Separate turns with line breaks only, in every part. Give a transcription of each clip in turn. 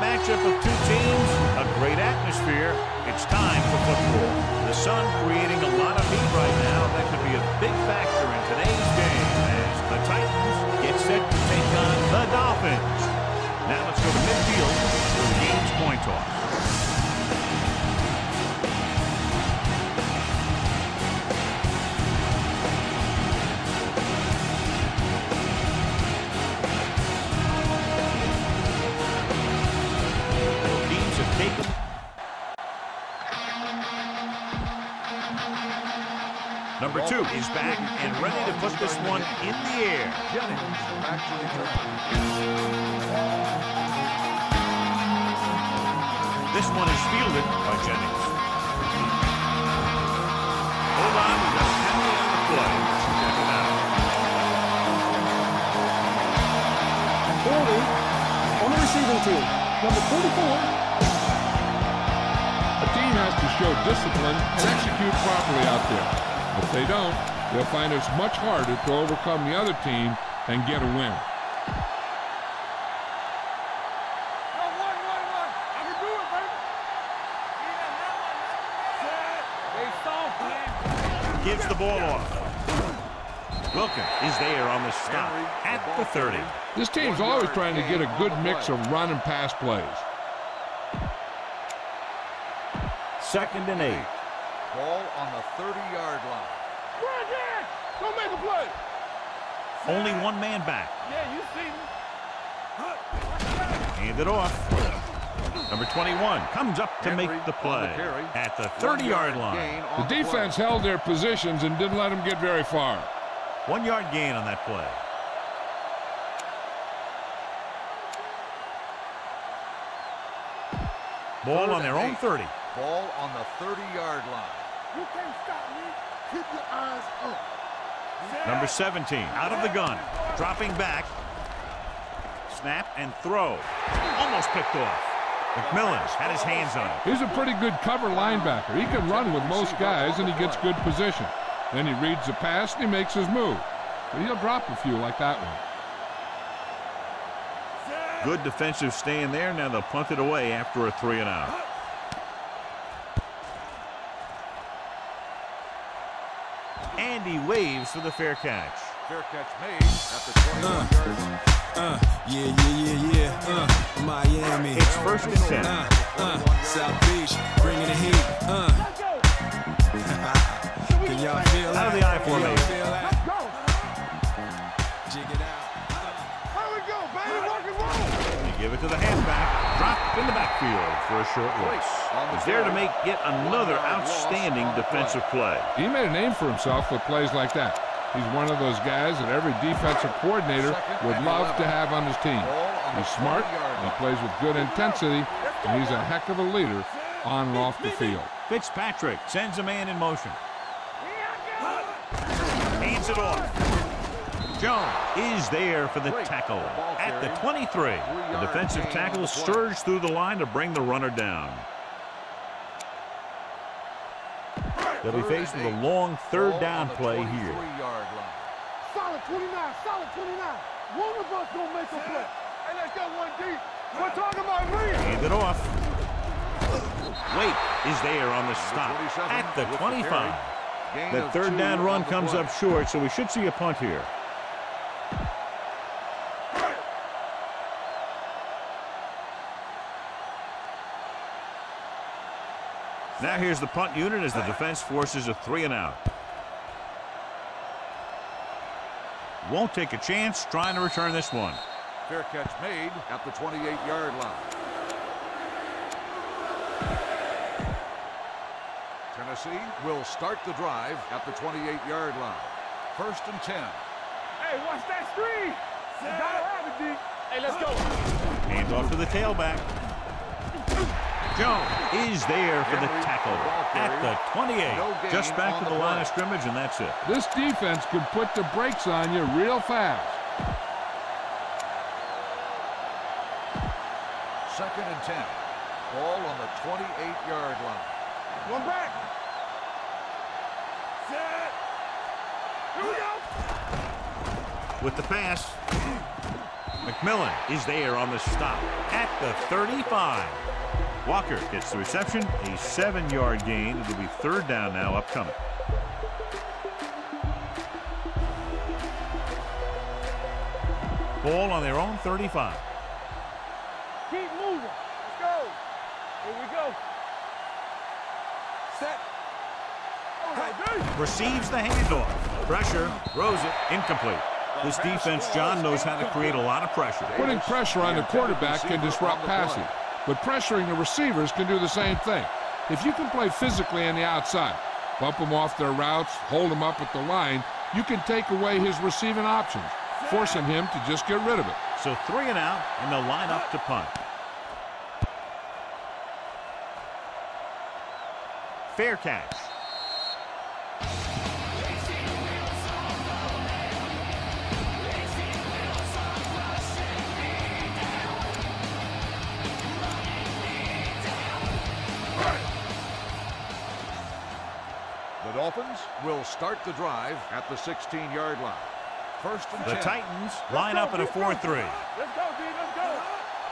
matchup of two teams, a great atmosphere. It's time for football. The sun creating a lot of heat right now. That could be a big factor in today's game as the Titans get set to take on the Dolphins. Now let's go to midfield for the game's point. Number two is back and ready to put this one in the air.
Jennings back to return.
This one is fielded by Jennings. Hold on, we got a penalty on the play. Check it out.
Holding on the receiving team. Number 44.
A team has to show discipline and execute properly out there. If they don't, they'll find it's much harder to overcome the other team and get a win.
Gives the ball off. Wilkins is there on the stop at the 30.
This team's always trying to get a good mix of run and pass plays.
Second and eight.
Ball on the 30-yard line.
Don't make a play.
Only one man back.
Yeah, you see me.
Hand it off. Number 21 comes up to make the play
the carry.
at the 30-yard line.
The
on play.
defense held their positions and didn't let them get very far.
One yard gain on that play. Ball on their own 30.
Ball on the 30-yard line.
You can't stop me. Keep your eyes up.
Number 17 out of the gun. Dropping back. Snap and throw. Almost picked off. McMillan's had his hands on it.
He's a pretty good cover linebacker. He can run with most guys and he gets good position. Then he reads the pass and he makes his move. But he'll drop a few like that one.
Good defensive stand there. Now they'll punt it away after a three and out. And he waves for the fair catch.
Fair catch made at the 21-yard line.
Uh, yeah, yeah, yeah, yeah. Uh, Miami.
It's first and 10.
Uh, uh, South Beach, bringing the heat. Uh. Can y'all feel?
Out of the I
Can y'all
formation. Give it to the halfback. Dropped in the backfield for a short loss. He's there to make yet another outstanding defensive play.
He made a name for himself with plays like that. He's one of those guys that every defensive coordinator would love to have on his team. He's smart, he plays with good intensity, and he's a heck of a leader on and off the field.
Fitzpatrick sends a man in motion. Hands it off. Jones is there for the tackle at the 23. The defensive tackle surged through the line to bring the runner down. They'll be faced with a long third down play here.
Solid 29. Solid 29. One of us gonna make a play. Hey, let's get one deep. We're talking about real.
Hand it off. Wake is there on the stop at the 25.
Gain
That third down run comes up short, so we should see a punt here. Now here's the punt unit as the defense forces a three and out. Won't take a chance trying to return this one.
Fair catch made at the 28-yard line. Tennessee will start the drive at the 28-yard line. First and 10.
Hey, watch that screen. You gotta have it, D. Hey, let's go.
Hands off to the tailback. Jones is there for the tackle at the 28. Just back to the line of scrimmage, and that's it.
This defense could put the brakes on you real fast.
Second and 10. Ball on the 28-yard line.
One back. Set. Here we go.
With the pass, McMillan is there on the stop at the 35. Walker gets the reception, a seven-yard gain. It'll be third down now upcoming. Ball on their own 35.
Keep moving. Let's go. Here we go. Set. All right.
Receives the handoff. Pressure, throws it, incomplete. This defense, John, knows how to create a lot of pressure.
Putting pressure on the quarterback can disrupt passing, but pressuring the receivers can do the same thing. If you can play physically on the outside, bump them off their routes, hold them up at the line, you can take away his receiving options, forcing him to just get rid of it.
So three and out, and they'll line up to punt. Fair catch.
Dolphins will start the drive at the 16-yard line. First and
The
10.
Titans line up in a 4-3.
Let's go, D. Let's go.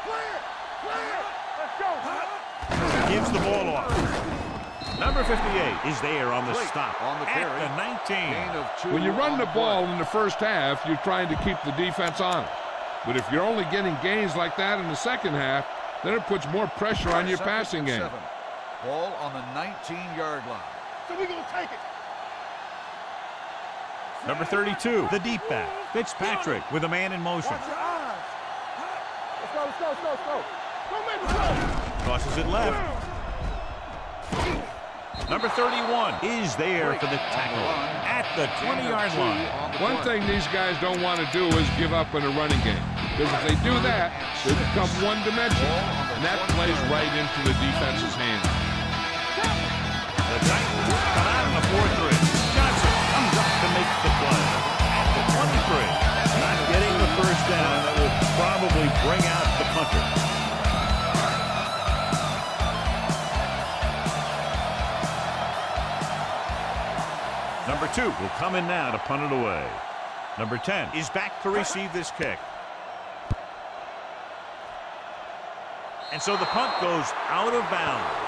Clear. Clear. Let's go.
Gives the ball off. Number 58 is there on the
Blake
stop
on the
at the 19.
Gain of
When you run
on
the
play.
ball in the first half, you're trying to keep the defense honest. But if you're only getting gains like that in the second half, then it puts more pressure on your passing game.
seven. Ball on the 19-yard line.
So we gonna take it.
Number 32, the deep back. Fitzpatrick with a man in motion.
Watch your eyes. Let's go, let's go, let's go, let's go. Don't make me go.
Tosses it left. Number 31 is there for the tackle at the 20-yard line.
One thing these guys don't want to do is give up in a running game. Because if they do that, they become one-dimensional. And that plays right into the defense's hands.
4-3. Johnson comes up to make the play at the 23. Not getting the first down. That will probably bring out the punter. Number two will come in now to punt it away. Number 10 is back to receive this kick. And so the punt goes out of bounds.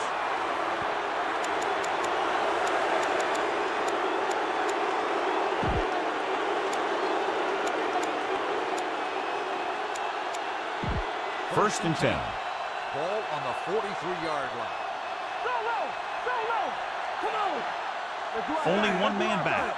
First and 10.
Ball on the 43-yard line.
Go low. Go low. Come on. Let's do it.
Only one man back.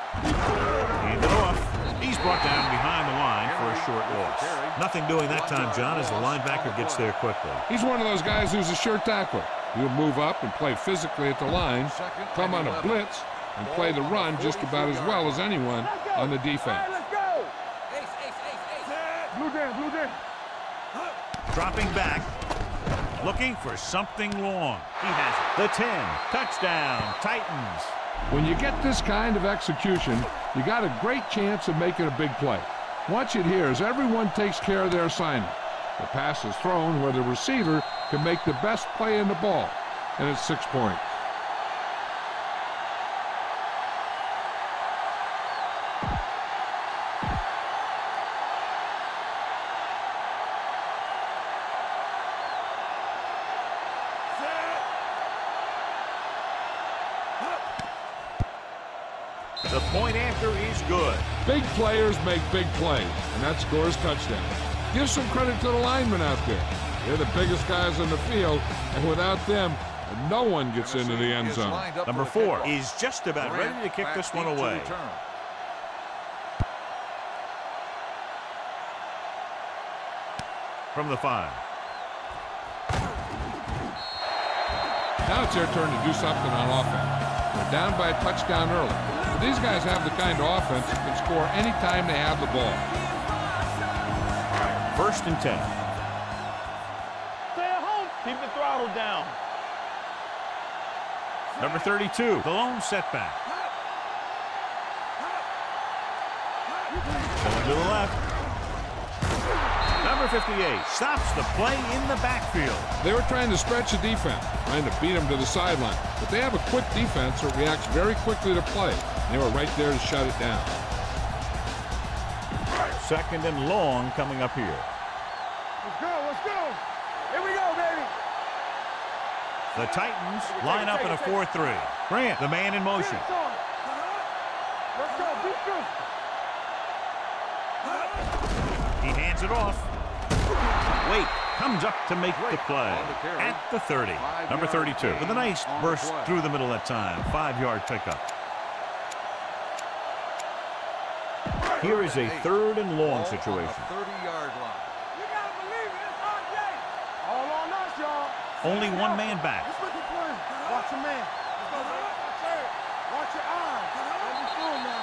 Hand it off. He's brought down behind the line for a short loss. Nothing doing that time, John, as the linebacker gets there quickly.
He's one of those guys who's a sure tackler. He'll move up and play physically at the line, come on a blitz, and play the run just about as well as anyone
Let's go.
on the
All right,
defense.
let's go. Blue down, blue down.
Dropping back. Looking for something long. He has it. The 10. Touchdown. Titans.
When you get this kind of execution, you got a great chance of making a big play. Watch it here as everyone takes care of their assignment. The pass is thrown where the receiver can make the best play in the ball, and it's six points. Players make big plays, and that scores touchdowns. Give some credit to the linemen out there. They're the biggest guys on the field, and without them, no one gets into the end zone.
Number four is just about ready to kick this one away. From the five.
Now it's their turn to do something on offense. They're down by a touchdown early. But these guys have the kind of offense that can score anytime they have the ball.
First and 10.
Stay at home. Keep the throttle down.
Number 32, the lone setback. Going to the left. Number 58 stops the play in the backfield.
They were trying to stretch the defense, trying to beat them to the sideline. But they have a quick defense that reacts very quickly to play. They were right there to shut it down.
Second and long coming up here.
Let's go, let's go. Here we go, baby.
The Titans line up in a 4-3. Grant, the man in motion. Comes up to make the play at the 30. Number 32 with a nice burst through the middle that time. Five-yard pickup. Here is a third and long situation.
30-yard line.
You gotta believe it. It's our day. All on us, y'all.
Only one man back.
Let's make it play. Watch your man. Let's go, man. Watch your eyes. Don't be.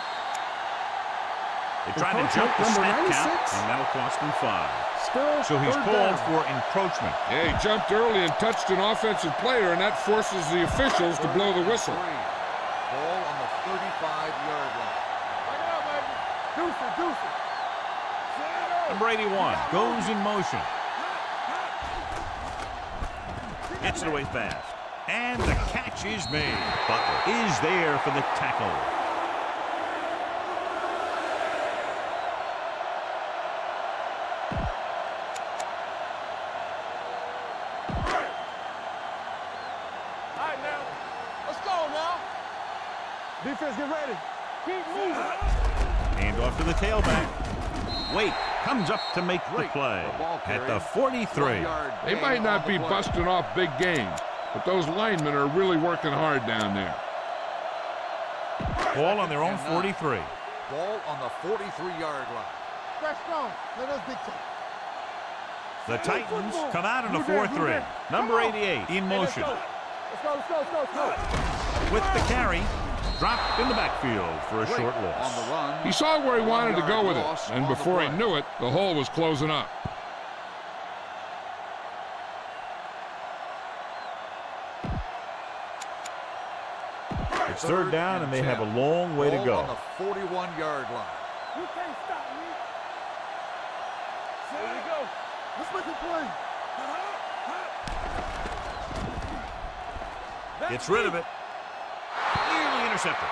They try to jump the snap count, and that'll cost them five.
Still
So he's called for encroachment.
Yeah, he jumped early and touched an offensive player, and that forces the officials to blow the whistle.
Ball on the 35-yard line.
Back it up, baby. Deuce it, deuce it.
Number 81 goes in motion. Gets it away fast. And the catch is made. Butler is there for the tackle. To make the play at the 43.
They might not be busting off big games, but those linemen are really working hard down there.
Ball on their own 43.
Ball on the 43-yard line.
Fresh strong. Let us dictate.
The Titans come out in a 4-3. Number 88 in motion with the carry. Dropped in the backfield for a
Wake
short
On
loss.
the run.
He saw where he wanted to go with it, and before he knew it, the hole was closing up.
It's third down, and they have a long way to go.
on the 41-yard line.
You can't stop me. Here we go. Let's make it play.
Gets rid of it. Nearly intercepted.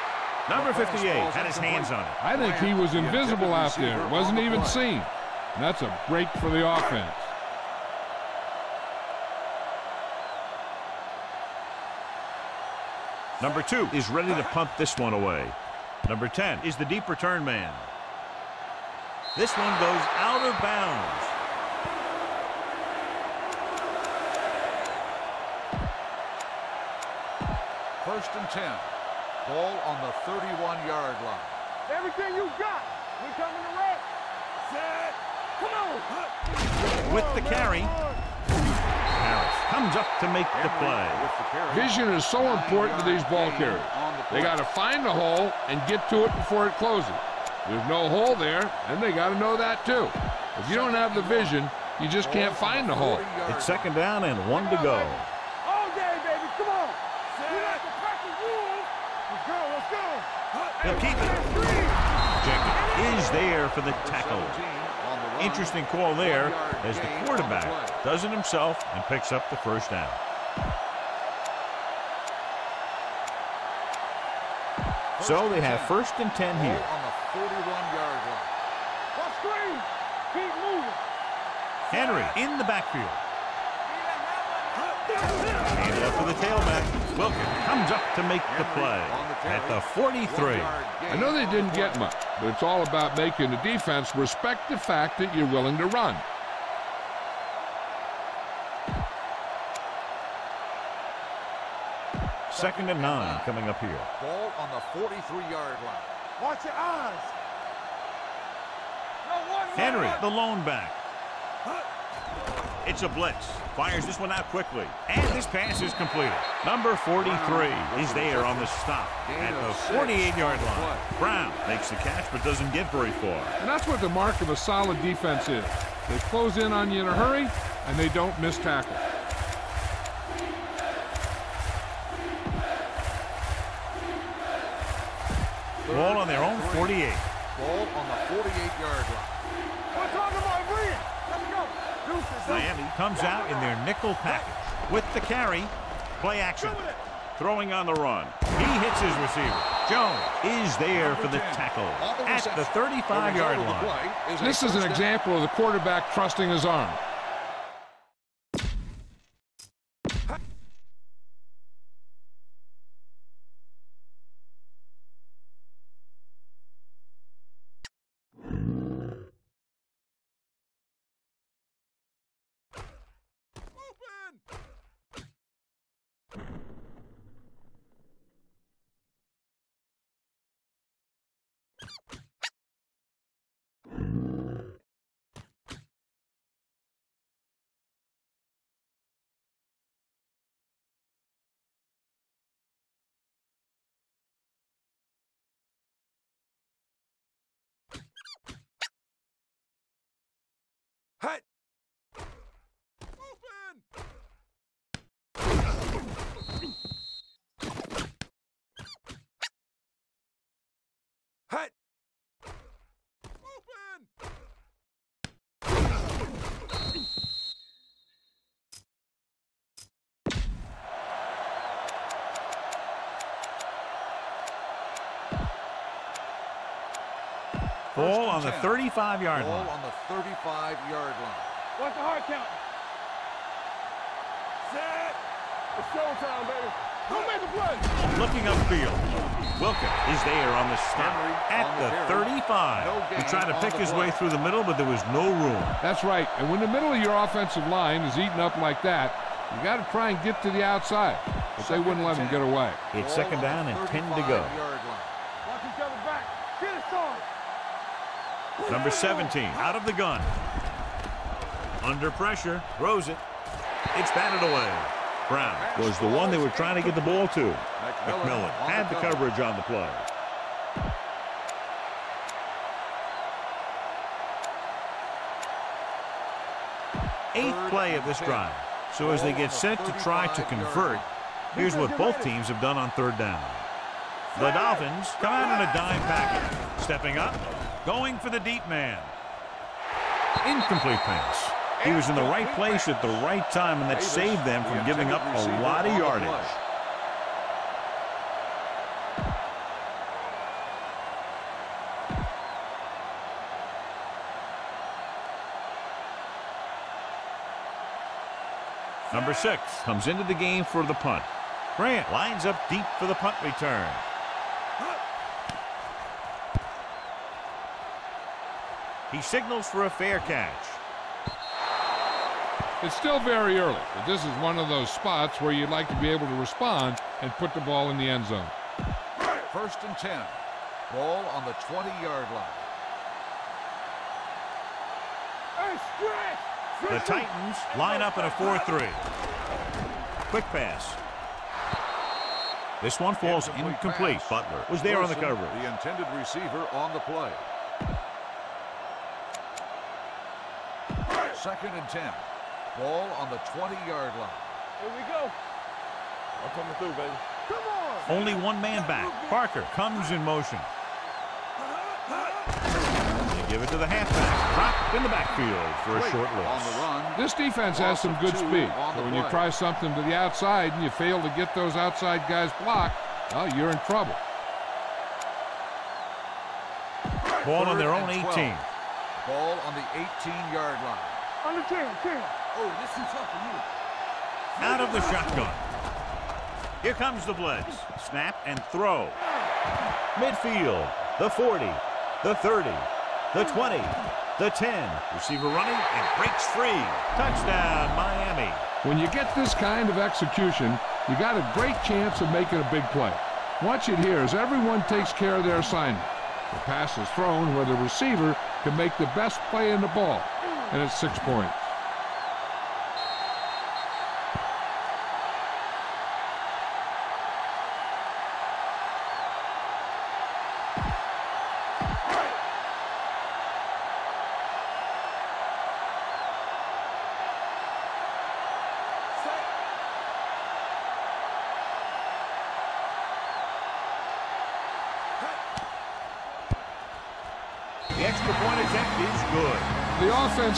Number 58 had his hands on it.
I think he was invisible out there, wasn't even seen. And that's a break for the offense.
Number two is ready to pump this one away. Number 10 is the deep return man. This one goes out of bounds.
First and 10. Ball on the 31-yard line.
Everything you got. We coming to wreck. Set. Come on.
With the oh, carry, Harris comes up to make the play.
With the carry.
Vision is so important to these ball carriers. They got to find the hole and get to it before it closes. There's no hole there, and they got to know that too. If you don't have the vision, you just can't find the hole.
It's second down and one to go.
All day, baby. Come on. We like to practice rules. Let's go, let's go.
He'll keep it. Jenkins is there for the tackle.
On the run.
Interesting call there as the
gain on the
quarterback does it himself and picks up the first down. So they have first and 10 here.
on the 41-yard line.
Watch screen.
Henry in the backfield. Hand off to the tailback. Wilkins comes up to make the play at the 43.
I know they didn't get much, but it's all about making the defense respect the fact that you're willing to run.
Second and nine coming up here.
Ball on the 43-yard line.
Watch your eyes. No one
Henry, the lone back. It's a blitz. Fires this one out quickly. And this pass is completed. Number 43 is there on the stop at the 48-yard line. Brown makes the catch but doesn't get very far.
And that's what the mark of a solid defense is. They close in on you in a hurry, and they don't miss tackle.
Ball on their own 48.
Ball on the 48-yard line.
We're talking about win. Let's go. Deuces, deuces.
Miami comes out in their nickel package with the carry. Play action. Throwing on the run. He hits his receiver. Jones is there for the tackle at the 35-yard line.
This is an example of the quarterback trusting his arm.
Hey! Open! Hey! Open!
Ball on the 35-yard
Ball
line.
on the 35-yard line.
Watch the hard count. Set. It's showtime, baby. Don't make a play.
Looking upfield. Wilkins is there on the stop
Henry
at
the
the 35.
No
he tried to pick his
play.
way through the middle, but there was no room.
That's right. And when the middle of your offensive line is eaten up like that, you got to try and get to the outside. But they wouldn't let him get away.
It's second down and 10 to go.
35-yard line.
Watch each other back. Get it started.
Number 17 out of the gun. Under pressure, throws it. It's batted away. Brown was the one they were trying to get the ball to. McMillan had the coverage on the play. Eighth play of this drive. So as they get set to try to convert, here's what both teams have done on third down. The Dolphins come out in a dime package. Stepping up, going for the deep man. Incomplete pass. He was in the right place at the right time, and that saved them from giving up a lot of yardage. Number six comes into the game for the punt. Grant lines up deep for the punt return. He signals for a fair catch.
It's still very early, but this is one of those spots where you'd like to be able to respond and put the ball in the end zone.
First and 10. Ball on the 20-yard line.
The Titans line up in a 4-3. Quick pass. This one falls incomplete. Butler was there on the
Wilson,
coverage.
The intended receiver on the play. Second and 10. Ball on the 20-yard line.
Here we go. I'm coming through, baby. Come on.
Only one man back. Parker comes in motion. They give it to the halfback. Drop in the backfield for a
Wake
short
on the
loss.
run.
This defense has some good speed. So when you try something to the outside and you fail to get those outside guys blocked, well, you're in trouble.
Ball on their own
and
18.
12. Ball on the 18-yard line.
On the 10, 10.
Oh, this is tough for you.
Out of the shotgun. Here comes the blitz. Snap and throw. Midfield. The 40. The 30. The 20. The 10. Receiver running and breaks free. Touchdown, Miami.
When you get this kind of execution, you got a great chance of making a big play. Watch it here as everyone takes care of their assignment. The pass is thrown where the receiver can make the best play in the ball, and it's six points.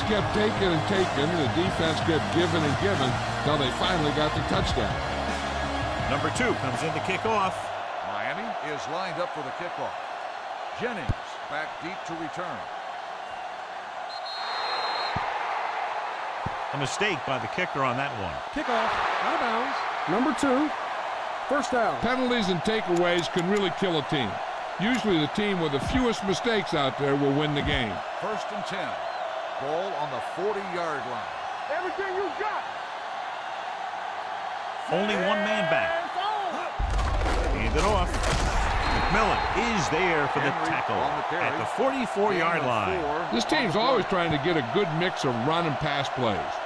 Kept taking and taking, and the defense kept giving and giving until they finally got the touchdown.
Number two comes in to kick off.
Miami is lined up for the kickoff. Jennings back deep to return.
A mistake by the kicker on that one.
Kickoff. Out of bounds. Number two, first First down.
Penalties and takeaways can really kill a team. Usually the team with the fewest mistakes out there will win the game.
First and 10. Ball on the 40-yard line.
Everything you got.
Only one man back.
It's on.
Hand it off. McMillan is there for the tackle
on the carry.
at the 44-yard line.
This team's always trying to get a good mix of run and pass plays.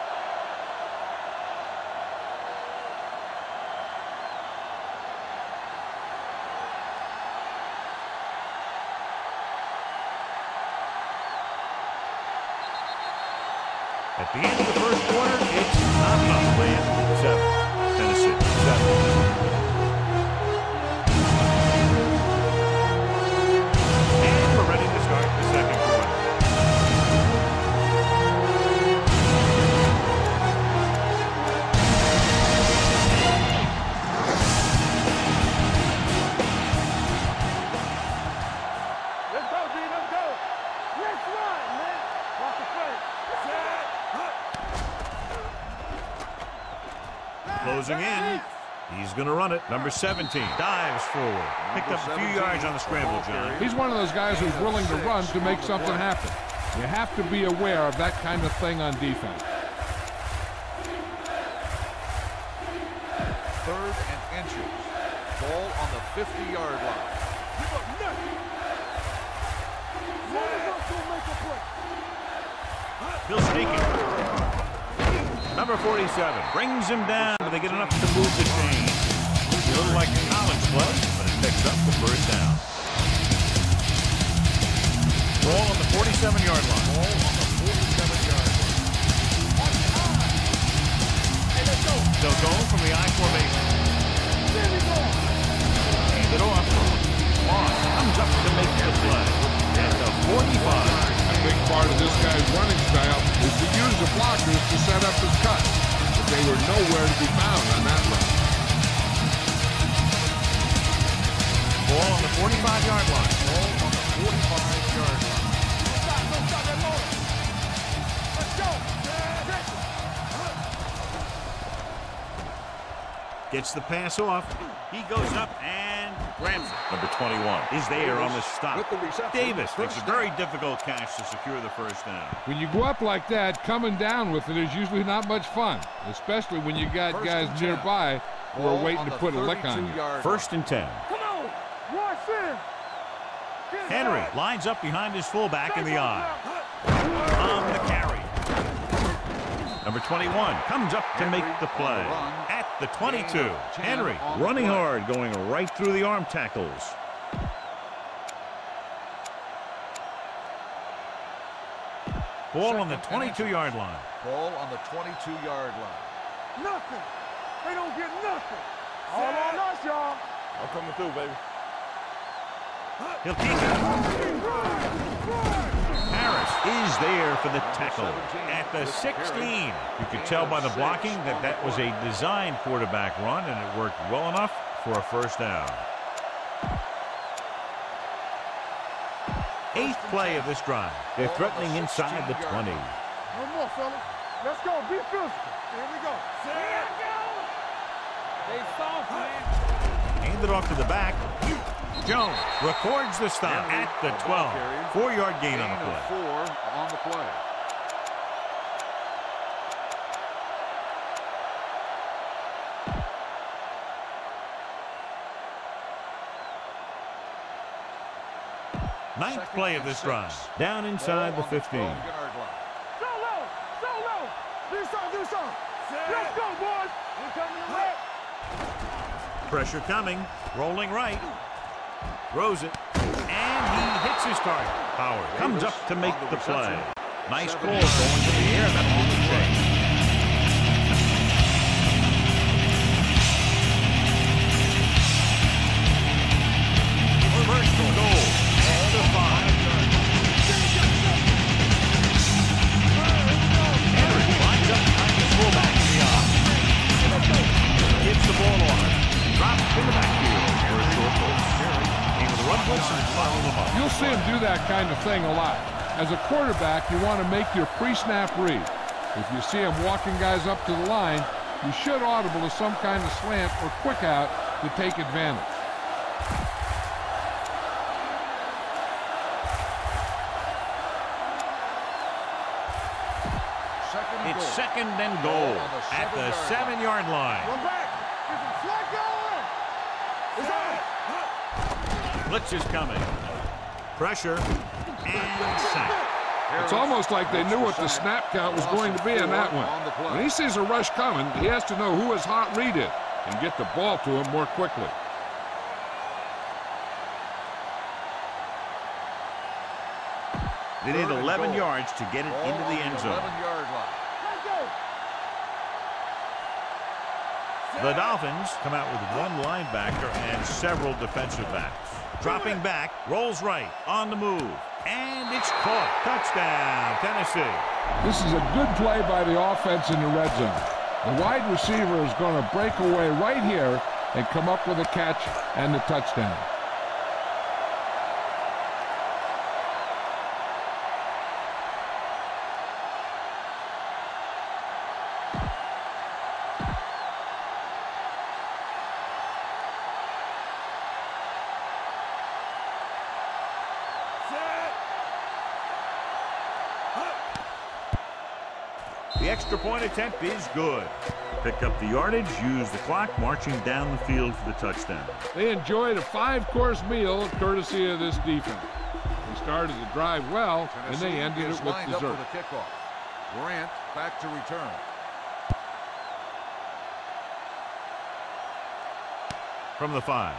Run
it. Number 17 dives forward. Picked up a few yards on the scramble, John.
He's one of those guys who's willing to run to make something happen. You have to be aware of that kind of thing on defense.
Third and inches. Ball on the 50-yard line.
Give up nothing. One of make a play.
He'll sneak it. Number 47 brings him down. They get enough to move the chain. Play, but it picks up the first down. Ball on the 47-yard line.
Ball on the 47-yard line.
They'll go from the I formation. Hand it off. Moss comes up to make the play. At the 45.
A big part of this guy's running style is to use the blockers to set up his cut. But they were nowhere to be found on that run.
Ball on the 45-yard line.
Ball on the 45-yard line.
Don't stop, don't stop that motor. Let's go.
Gets the pass off. He goes up and grabs it. Number 21 is there on the stop.
With the reception,
Davis makes a very difficult catch to secure the first down.
When you go up like that, coming down with it is usually not much fun, especially when you got
First
guys nearby who are waiting to put a lick on you.
First
line.
and 10.
Come on. Watch this. Get
Henry lines up behind his fullback in the
I.
On the carry. Number 21 comes up to make the play. At the 22.
Gain of 10
Henry running hard, going right through the arm tackles. Ball on the 22-yard line.
Ball on the 22-yard line.
Nothing. They don't get nothing. All on us, y'all.
I'm coming through, baby.
He'll keep it. Harris is there for the tackle at the 16. You could tell by the blocking that that was a designed quarterback run, and it worked well enough for a first down. Eighth play of this drive. They're threatening inside the 20.
No more, fellas. Let's go. Be physical. Here we go. They soft, man.
Hand it off to the back. Jones records the stop at the 12. Four-yard gain
Gain
on the play.
four on the play.
Ninth
Second
play of this
six.
drive. Down inside the 15.
12-yard line.
Solo. Solo. Do something. Do something. Let's go, boys. Coming to.
Pressure coming. Rolling right. Throws it. And he hits his target. Howard comes up to make
the
play. Nice ball going to the air.
Kind of thing a lot. As a quarterback, you want to make your pre-snap read. If you see him walking guys up to the line, you should audible to some kind of slant or quick out to take advantage.
Second
It's
goal.
second and goal
Ball on
at the
seven-yard
seven-yard line.
We're back. Is it flag going? It's on.
Blitz is coming. Pressure and sack.
It's almost like they knew what the snap count was going to be in that one. When he sees a rush coming, he has to know who his hot read is and get the ball to him more quickly.
They need 11 yards to get it into the end zone. The Dolphins come out with one linebacker and several defensive backs. Dropping back, rolls right, on the move and it's caught. Touchdown, Tennessee.
This is a good play by the offense in the red zone. The wide receiver is going to break away right here and come up with a catch and the touchdown.
Attempt is good. Pick up the yardage, use the clock, marching down the field for the touchdown.
They enjoyed a five-course meal courtesy of this defense. They started the drive well, and they ended it with
lined
dessert.
Up for the kickoff. Grant back to return.
From the five.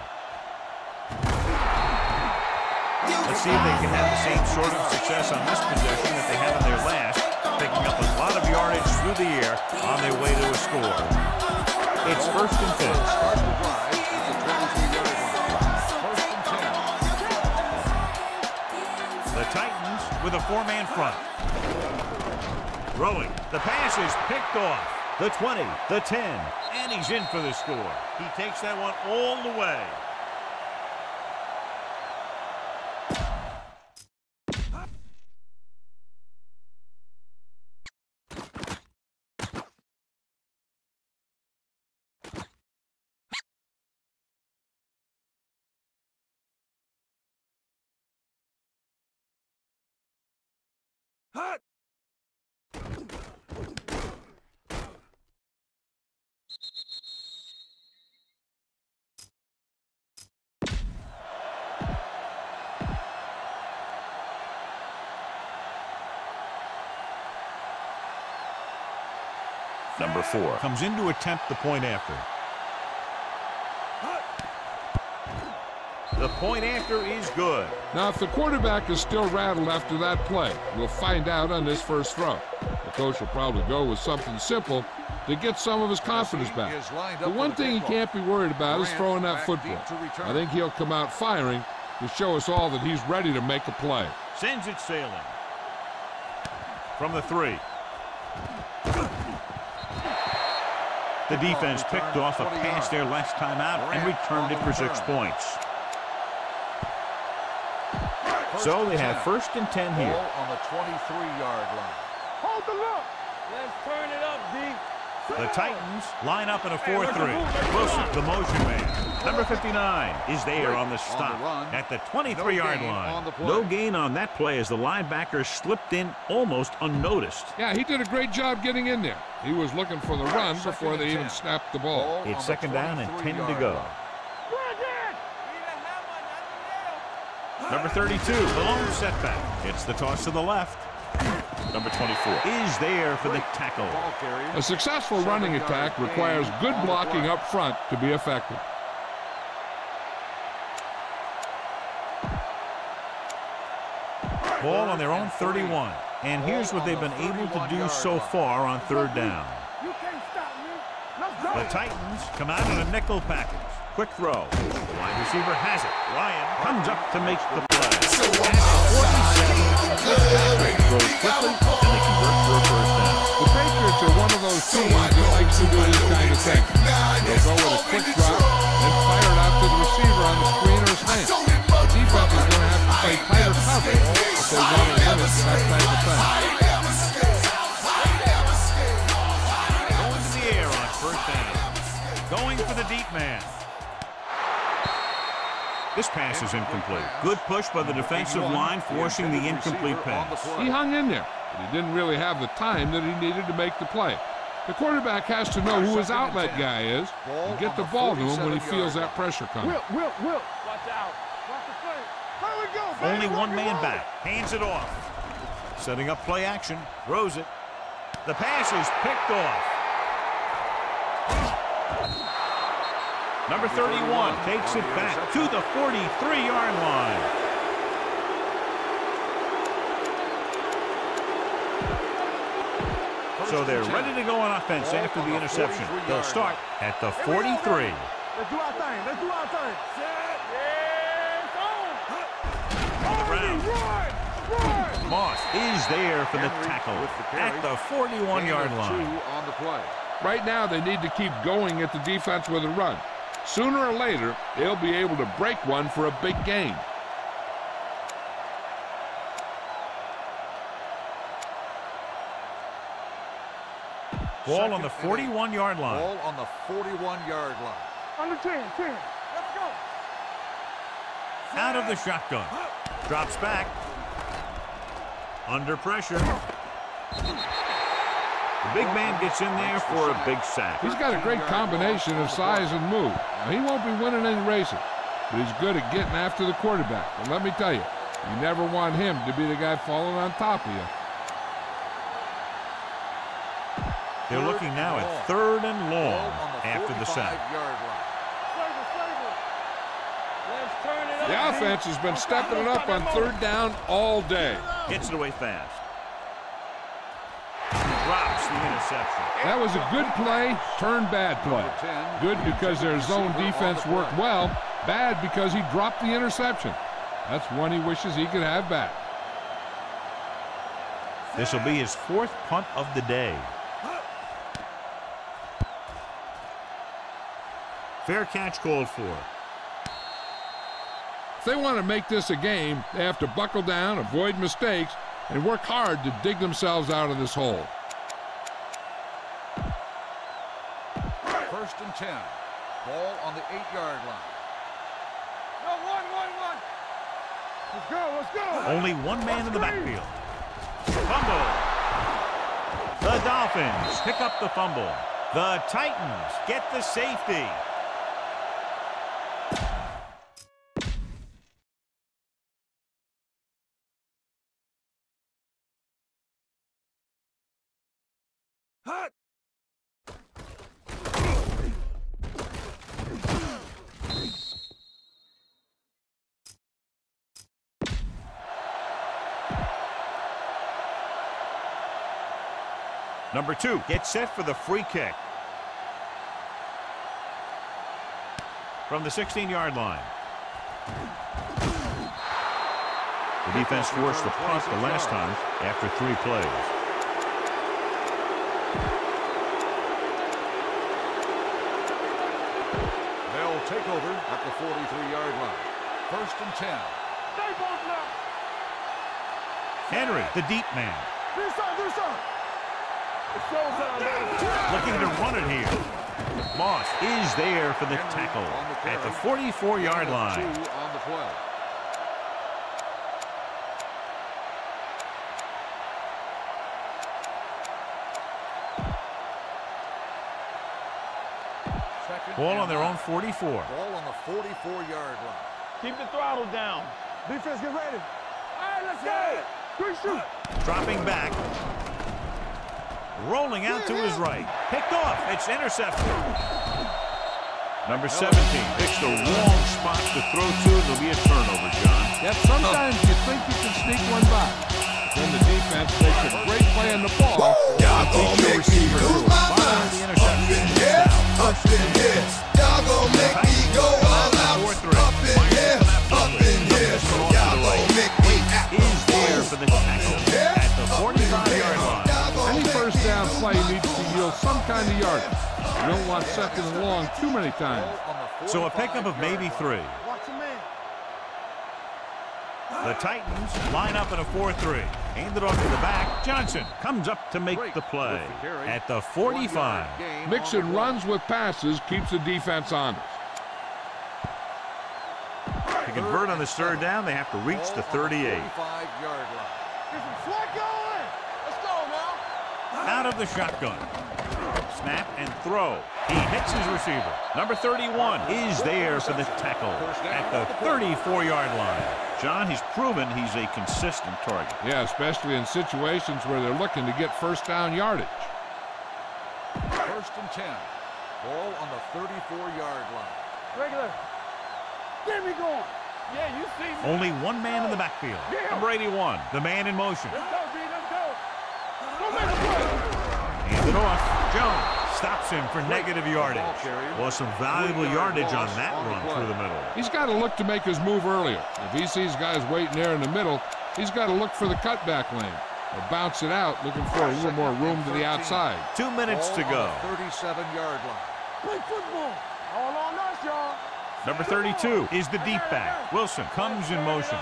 Let's see if they can have the same sort of success on this possession that they had on their last, picking up a lot of yardage through the air on their way to a score. It's first and ten.
The drive at the 23-yard line. First and 10.
The Titans with a four-man front. Throwing. The pass is picked off. The 20, the 10, and he's in for the score. He takes that one all the way. Number four comes in to attempt the point after. The point after is good.
Now, if the quarterback is still rattled after that play, we'll find out on this first throw. The coach will probably go with something simple to get some of his confidence back.
Is lined up
The one thing he can't be worried about is throwing that
back
football.
deep to return.
I think he'll come out firing to show us all that he's ready to make a play.
Sends it sailing. From the three. The defense picked off a pass there last time out and returned it for six points. So
and
they have first and 10 here.
On the 23-yard line.
Hold the look.
Let's turn it up, D.
The Titans line up in a 4-3. Wilson, the motion man. Number 59 is there on the stop
run.
at the
No
23-yard
gain
line. No gain on that play as the linebacker slipped in almost unnoticed.
Yeah, he did a great job getting in there. He was looking for the run
Second
before they
10.
even snapped the ball.
Ball
It's second down and 10 to go.
line.
Number 32, the lone setback. It's the toss to the left. Number 24 is there for the tackle.
A successful running attack requires good blocking up front to be effective.
Ball on their own 31. And here's what they've been able to do so far on third down. The Titans come out in a nickel package. Quick throw. The wide receiver has it. Ryan comes up to make the play. At 47, Fitzpatrick throws quickly, and they convert for a first down.
The Patriots are one of those teams that likes to do this kind of thing. They'll go with a quick drop and fire it out to the receiver on the screen or slant. The defense is going to have to play tighter cover if they want to limit that type of thing.
Going to the air on first down. Going for the deep man. This pass is incomplete. Good push by the defensive line, forcing the incomplete pass.
He hung in there, but he didn't really have the time that he needed to make the play. The quarterback has to know who his outlet guy is and get the ball to him when he feels that pressure coming.
Will, Will, Will.
Watch out.
Watch the play. Here we go.
Only one man back. Hands it off. Setting up play action. Throws it. The pass is picked off. Number 31 takes it back to the 43-yard line. So they're ready to go on offense after the interception. They'll start at the
Here we go,
43.
Let's do our thing. Let's do our thing.
Moss is there for the tackle
the
at the 41-yard line.
On the play.
Right now, they need to keep going at the defense with a run. Sooner or later, they'll be able to break one for a big gain.
Ball on the
Second and eight.
41-yard line.
Ball on the 41-yard line.
Under 10. 10. Let's go.
Out of the shotgun. Drops back. Under pressure. The big man gets in there for a big sack.
He's got a great combination of size and move. Now, he won't be winning any races, but he's good at getting after the quarterback. And let me tell you, you never want him to be the guy falling on top of you.
They're looking now at third and long
Ball on the
after the sack.
45-yard line.
Flavor, flavor.
Let's turn it up.
The offense has been stepping it up on third down all day.
Hits it away fast. Drops the interception.
That was a good play, turned bad play. Good because their zone defense worked well, bad because he dropped the interception. That's one he wishes he could have back.
This will be his fourth punt of the day. Fair catch called for.
If they want to make this a game, they have to buckle down, avoid mistakes, and work hard to dig themselves out of this hole.
First and 10. Ball on the 8-yard line.
No, one, one, one. Let's go. Let's go.
Only one man in the backfield. Fumble. The Dolphins pick up the fumble. The Titans get the safety. Number two gets set for the free kick. From the 16-yard line. The defense forced the punt the last time after three plays.
They'll take over at the 43-yard line. First and 10.
Stay both now.
Henry, the deep man,
This something. this something. It's showtime, baby.
looking to run it here. Moss is there for the tackle
on the carry.
at the 44-yard line.
Two on the play. Second
Ball on their own 44.
Ball on the 44-yard line.
Keep the throttle down.
Defense, get ready. All right, let's go. Quick shoot.
Dropping back. Rolling out to his right. Picked off. It's intercepted. Number 17 picks the wrong spot to throw to. There'll be a turnover, John.
Yet sometimes you think you can sneak one by. Then the defense makes a great play on the ball.
Y'all gon' make me lose my mind. Up in here, up in here. Y'all gon' make me go all out. Up in here, up in here. Y'all gon' make me act
Is there for the tackle at the 45-yard line.
Any first down play needs to yield some kind of yardage. You don't want second and long too many times.
Ball on the
So a pickup of maybe three.
Watch your man.
The Titans line up in a 4-3. Handed off to the back. Johnson comes up to make the play
with the carry.
at the 45.
yard gain on
Mixing runs with passes keeps the defense honest.
To convert on this third down, they have to reach the
on
38.
45-yard line.
Get some slack going. Let's go now.
Out of the shotgun. Snap and throw. He hits his receiver. Number 31 is there for the tackle at the 34-yard line. John, he's proven he's a consistent target.
Yeah, especially in situations where they're looking to get first down yardage.
First and 10. Ball on the 34-yard line.
Regular. Get me going.
Yeah, you see me.
Only one man in the backfield. Number 81, the man in motion. Off. Jones stops him for negative yardage. Well, some valuable yardage on that run through the middle.
He's got to look to make his move earlier. If he sees guys waiting there in the middle, he's got to look for the cutback lane. Or bounce it out, looking for a little more room to the outside.
Two minutes to go.
37-yard line.
Play football. All on us, y'all.
Number 32 is the deep back. Wilson comes in motion.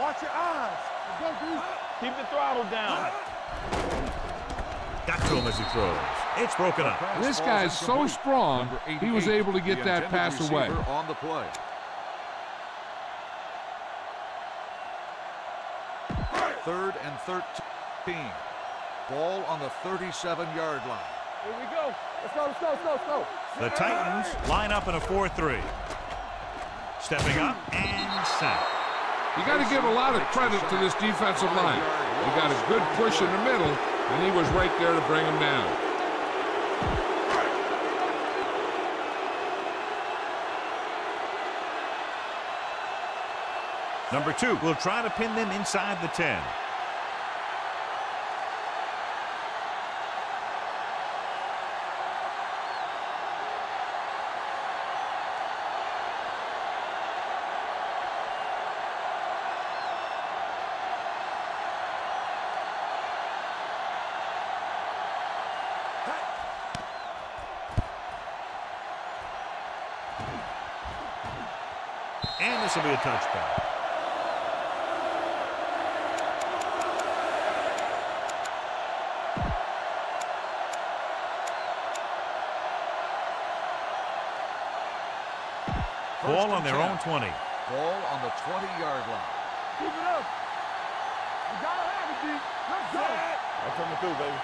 Watch
your eyes.
Keep the throttle down.
Got to him as he throws. It's broken up.
This guy's so strong, he was able to get that pass away.
On the play. Third and 13. Ball on the 37-yard line.
Here we go.
Let's go, let's go, let's go, let's go.
The Titans line up in a 4-3. Stepping up and sack.
You got to give a lot of credit to this defensive line. He got a good push in the middle, and he was right there to bring him down.
Number two will try to pin them inside the 10. This will be a touchback. Ball on their own 20.
Ball on the 20-yard line.
Keep it up. You gotta have it, D. Let's go.
I'm coming through, baby.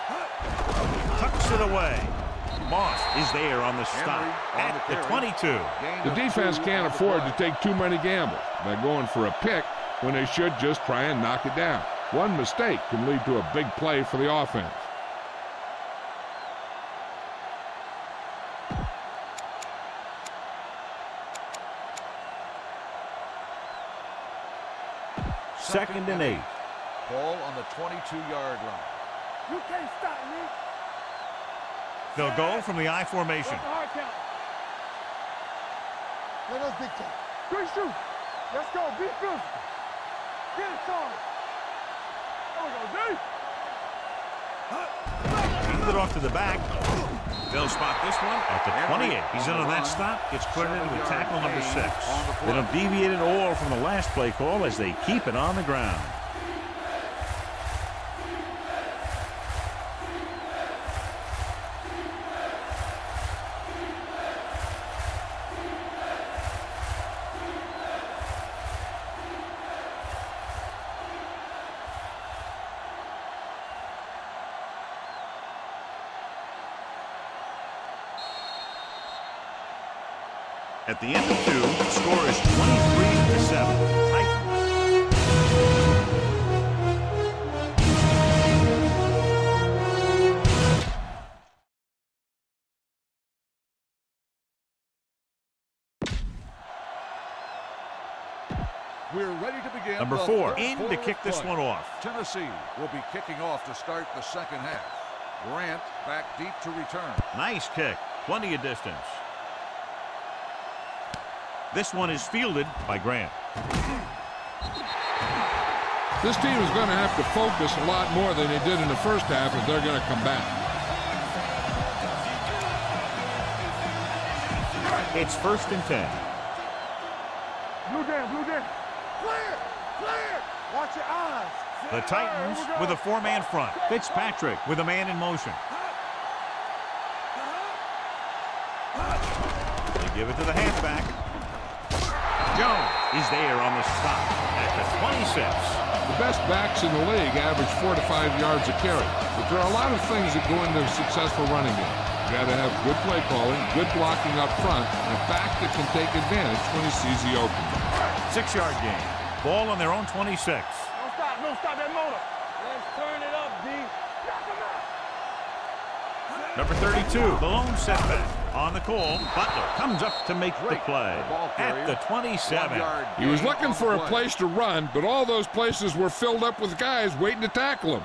Tucks it away. Moss is there on the stop
on
at
the
the 22.
The defense can't afford to take too many gambles by going for a pick when they should just try and knock it down. One mistake can lead to a big play for the offense.
Second and eight.
Ball on the 22-yard line.
You can't stop me.
They'll go from the I
Go
formation.
for hard count. Let us dictate. Good shoot. Let's go. Be physical. Get it started. There we go, D.
Hand it off to the back. They'll spot this one at the 28. He's in on that stop. Gets credited with tackle number six. They don't deviate at all from the last play call as they keep it on the ground. Number four, in to kick this one off.
Tennessee will be kicking off to start the second half. Grant back deep to return.
Nice kick. Plenty of distance. This one is fielded by Grant.
This team is going to have to focus a lot more than they did in the first half if they're going to come back.
It's first and 10.
Blue down, blue down. Clear, clear. Watch your eyes.
The Titans
Here we go.
with a four-man front. Fitzpatrick with a man in motion. They give it to the halfback. Jones is there on the stop at the 26.
The best backs in the league average four to five yards a carry. But there are a lot of things that go into a successful running game. You got to have good play calling, good blocking up front, and a back that can take advantage when he sees the open.
Six-yard gain. Ball on their own 26.
Don't stop, don't stop that motor.
Let's turn it up, D.
Number 32, the lone setback. On the call, Butler comes up to make the play at the 27.
He was looking for a place to run, but all those places were filled up with guys waiting to tackle him.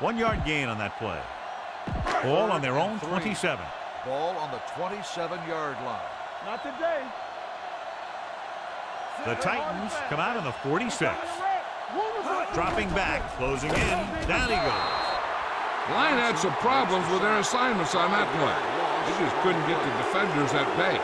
One yard gain on that play. Ball on their own 27.
Ball on the 27-yard line.
Not today.
The Titans come out on the 46. Dropping back, closing in. Down he goes.
Line had some problems with their assignments on that play. They just couldn't get the defenders at bay.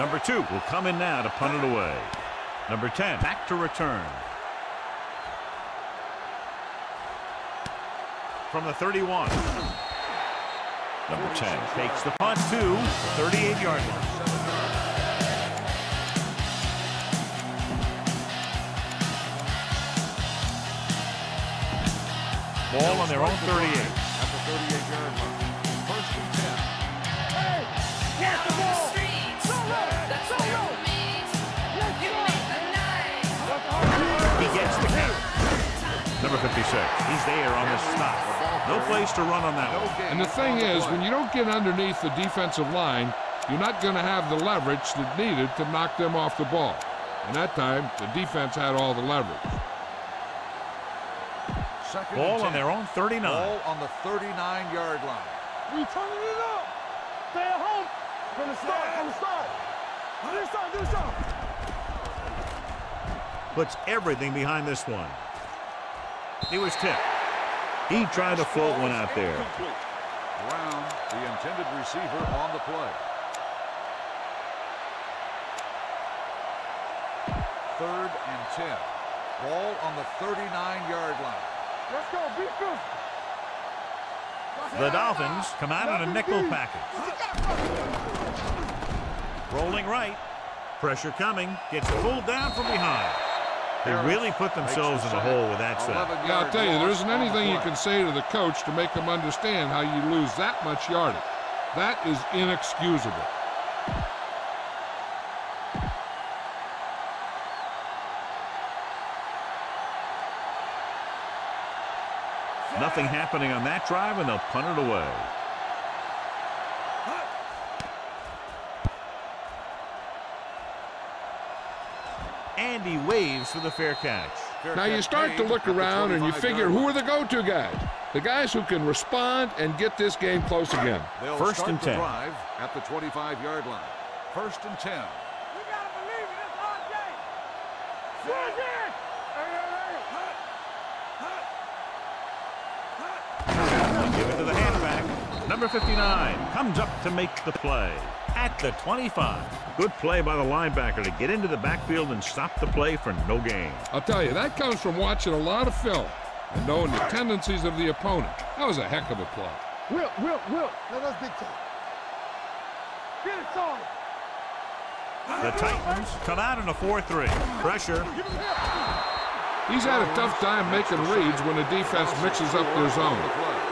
Number two will come in now to punt it away. Number 10 back to return. From the 31. Number 10 takes the punt to 38-yard line. Ball on their own 38.
At the 38-yard line. First and 10.
He Number 56. He's there on the stop. No place to run on that one.
And the thing is, when you don't get underneath the defensive line, you're not going to have the leverage that needed to knock them off the ball. And that time, the defense had all the leverage.
Second
Ball on their own 39.
Ball on the 39-yard line.
We turning it up. Stay at home. From the start, from the start. Do something, do something.
Puts everything behind this one. He was tipped. He tried to float one out there.
Brown, the intended receiver on the play. Third and 10. Ball on the 39-yard line.
Let's go, be physical.
The Dolphins come out in a nickel package. Rolling right. Pressure coming. Gets pulled down from behind. They really put themselves in a hole with that set.
Yeah, I'll tell you, there isn't anything you can say to the coach to make them understand how you lose that much yardage. That is inexcusable.
Nothing happening on that drive, and they'll punt it away. Andy waves for the fair catch.
Now you start to look around and you figure who are the go-to guys? The guys who can respond and get this game close again.
They'll
First and 10.
drive at the 25-yard line. First and 10.
You gotta believe it. It's our game. Swing it. Hey, hey, hey.
Give it to the halfback. Number 59 comes up to make the play at the 25. Good play by the linebacker to get into the backfield and stop the play for no gain.
I'll tell you, that comes from watching a lot of film and knowing the tendencies of the opponent. That was a heck of a play.
Will, Will, Will. No, that's big time. Get it started.
The Titans come out in a 4-3. Pressure.
He's had a tough time making reads when the defense mixes up their zone.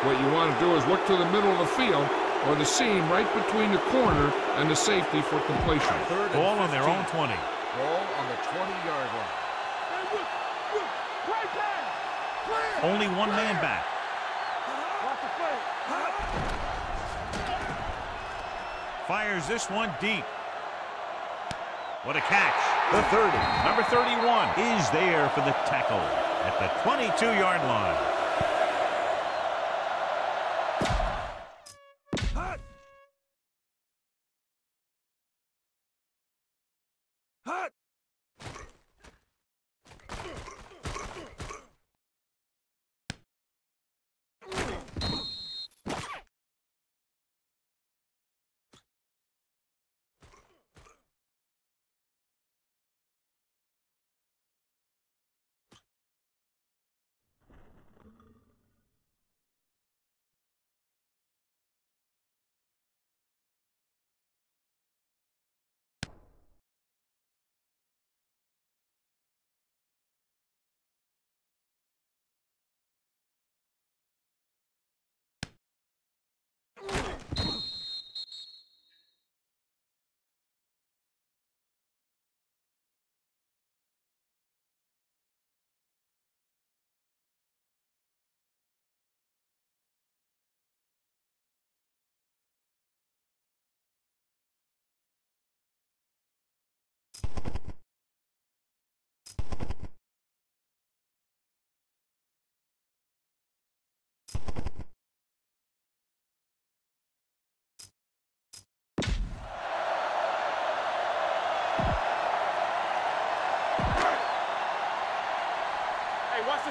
What you want to do is look to the middle of the field or the seam right between the corner and the safety for completion.
Third
Ball on their own 20.
Ball on the 20-yard line.
Hey, Will, Will. Right pass. Clear.
Only one man back.
Watch the play.
Fires this one deep. What a catch. The 30. Number 31 is there for the tackle at the 22-yard line.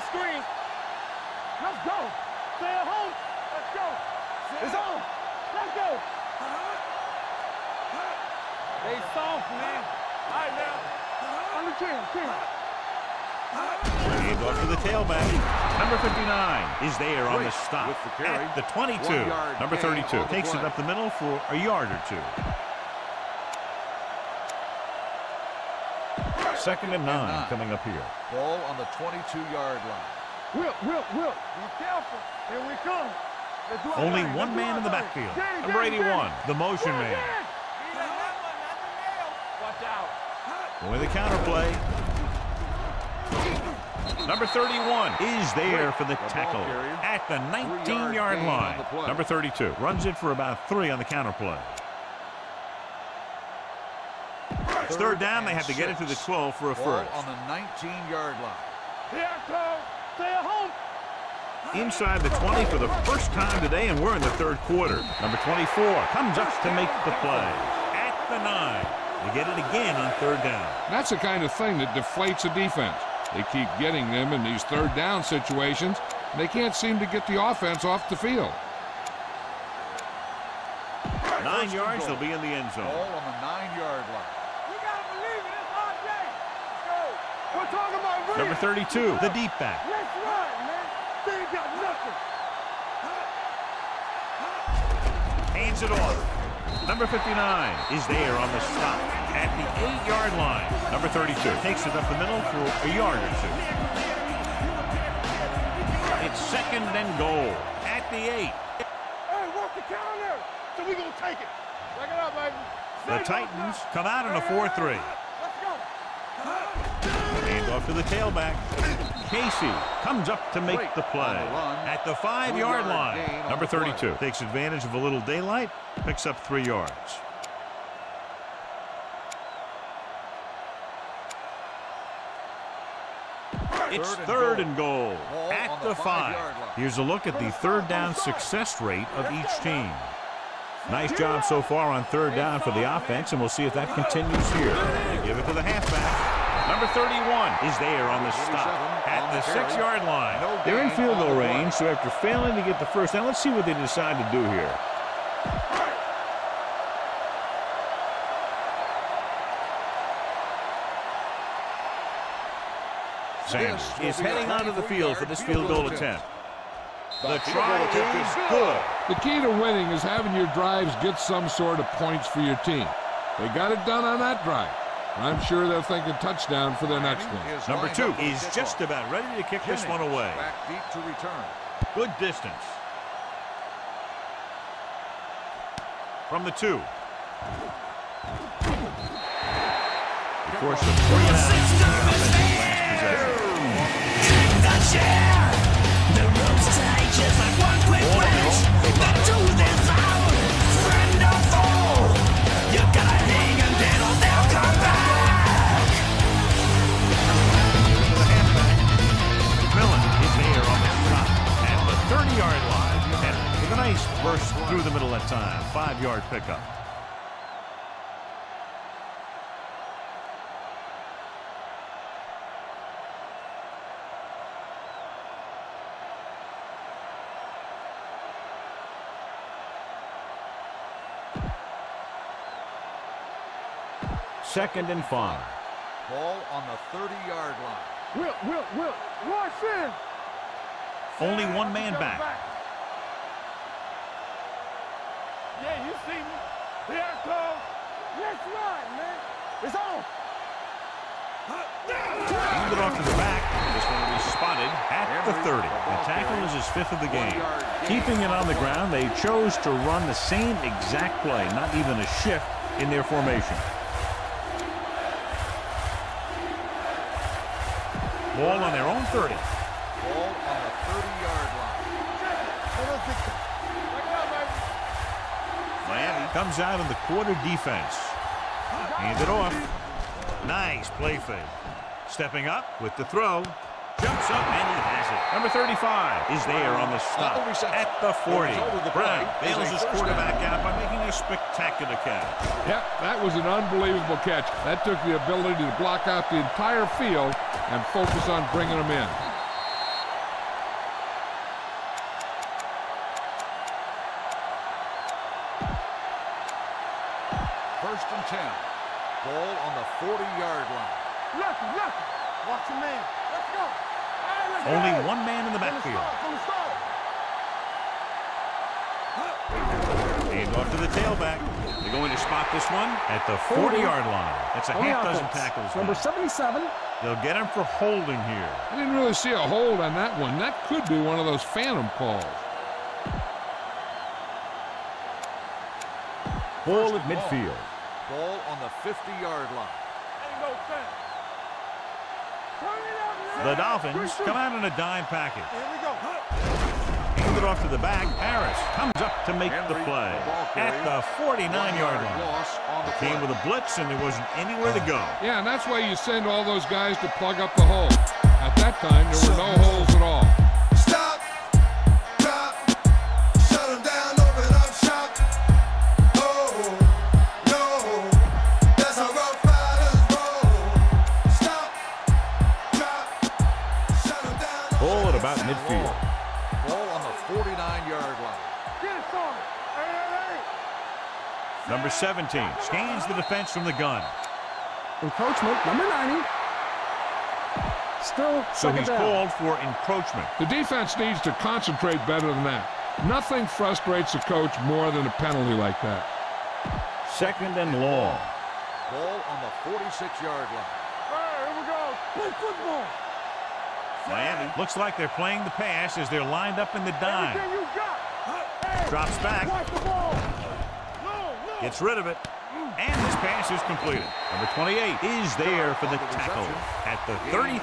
Screen.
Let's go. Stay at home. Let's go. It's on. Let's go.
They soft, man. All right, now.
On the chin, chin.
Hand off to the tailback. Number 59 is there on the stop
with the carry.
at the 22. Number 32 takes it up the middle for a yard or two. Second and nine
nine.
coming up here.
Ball on the 22-yard line.
Whip, whip, whip. Be careful. Here we come. Let's do our
Only
thing.
one
Let's
man in the backfield.
Gang,
Number
gang,
81,
gang.
the motion
Gang,
man.
gang.
Watch out.
With a counter play. Number 31 is there for the tackle at the 19-yard line. Number 32 runs it for about three on the counter play. It's third down. They have to get it to the 12 for a
Ball
first.
on the 19-yard line.
Here I. Stay at home.
Inside the 20 for the first time today, and we're in the third quarter. Number 24 comes up to make the play at the 9. They get it again on third down.
That's the kind of thing that deflates a defense. They keep getting them in these third down situations, and they can't seem to get the offense off the field.
Nine
First and
yards, they'll be in the end
Ball
zone.
on the 9-yard line.
We gotta believe it. It's our day. Let's go. We're talking about real.
Number 32, the deep back.
Let's run, man. They ain't got nothing.
Hands it off. Number 59 is there on the stop at the 8-yard line. Number 32 takes it up the middle for a yard or two. It's second and goal at the 8.
Hey, work the counter. So we're gonna take it. Check it out, baby.
The Titans come out in a 4-3.
Let's go.
Hand off to the tailback. Casey comes up to make the play at the five-yard line. Number
the play.
32 takes advantage of a little daylight, picks up three yards. It's
Third and goal.
at the five. Here's a look at the third down success rate of each team. Nice job so far on third down for the offense, and we'll see if that continues here. They give it to the halfback. Number 31 is there on the stop at the
the
six-yard line. They're in field goal range, so after failing to get the first down, let's see what they decide to do here. Sanders is heading onto the field for this
field
field
goal
goal attempt. The try
goal attempt
is
is
good.
The key to winning is having your drives get some sort of points for your team. They got it done on that drive. I'm sure they'll think a touchdown for their next one.
Number two
up for the
is
kickoff.
just about ready to kick this one away.
Back deep to return.
Good distance. From the two. Of course, the three and out. Last possession. Burst through the middle that time. Five-yard pickup. Second and five.
Ball on the 30-yard line.
Will, Will, Will, Rush in.
Only one man back.
Yeah, you see me. Here I come. Let's run, man. It's on.
Hand it off to the back. This one will be spotted at the 30. The tackle is his fifth of the game. Keeping it on the ground, they chose to run the same exact play, not even a shift in their formation. Ball on their own 30. Comes out in the quarter defense. Hand it off. Nice play fake. Stepping up with the throw. Jumps up and he has it. Number 35 is there on the stop
On the reception.
at the 40.
The result of the play
Brown bails his quarterback out by making a spectacular catch.
Yep, that was an unbelievable catch. That took the ability to block out the entire field and focus on bringing them in.
15-yard line.
Lucky, lucky. Watch your man. Let's go. Hey, let's
Only
go.
one man in the
From the
backfield.
start, From the start.
Hand off to the tailback. They're going to spot this one at the 40-yard line. That's a
On the
half dozen tackles.
Number 77.
They'll get him for holding here.
I didn't really see a hold on that one. That could be one of those phantom calls.
Ball at
and
midfield.
Ball on the 50-yard line.
Ain't no sense. Turn it up,
The. Dolphins
Good
come out in a dime package. It off to the back. Harris comes up to make the play
the
at the 49-yard
One-yard
line.
Loss on the
Came
play.
with a blitz, and there wasn't anywhere to go.
Yeah, and that's why you send all those guys to plug up the hole. At that time, there were no holes at all.
Number 17 scans the defense from the gun.
Encroachment. Number 90. Still
So he's
down.
called for encroachment.
The defense needs to concentrate better than that. Nothing frustrates a coach more than a penalty like that.
Second and long.
Ball on the 46-yard line.
Hey, here we go. Play football.
Miami looks like they're playing the pass as they're lined up in the dime.
Everything you got. Hey,
Drops back,
watch the ball. No, no.
Gets rid of it, and his pass is completed. Number 28 is there for the tackle at the 33.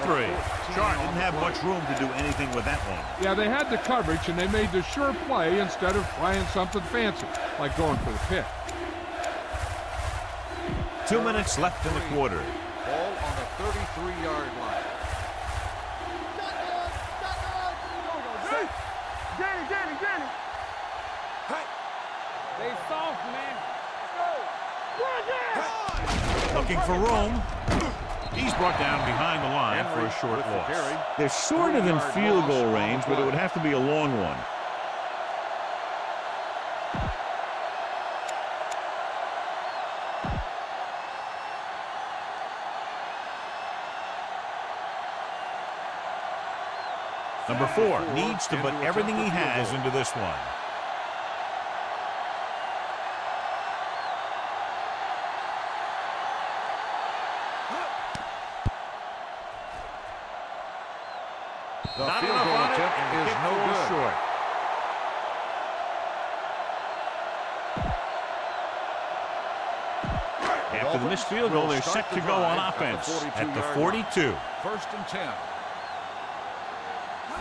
Sharp didn't have much room to do anything with that one.
Yeah, they had the coverage and they made the sure play instead of trying something fancy, like going for the pick.
Two minutes left in the quarter.
Ball on the 33-yard line.
Hey, Danny, Danny, Danny.
They soft, man.
Looking for room. He's brought down behind the line for a short
with the
loss. They're sort of in field goal range, but it would have to be a long one. Number four needs to put everything he has into this one.
The
Not
field goal attempt is no good.
short. After the missed field goal, they're set to go on offense at the 42.
First and 10.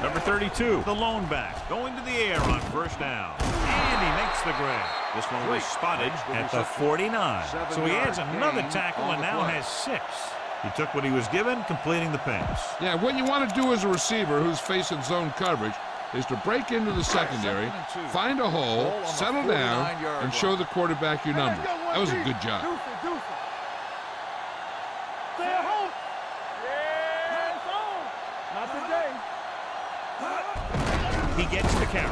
Number 32, the lone back, going to the air on first down. And he makes the grab. This one was spotted at the 49. So he adds another tackle and now has six. He took what he was given, completing the pass.
Yeah, what you want to do as a receiver who's facing zone coverage is to break into the secondary,
Second and two.
find a hole,
Ball on the
settle down, and show the quarterback your number. That was a good job.
Deuce it, deuce it. Home. Yeah, it's on. Not today.
He gets the carry.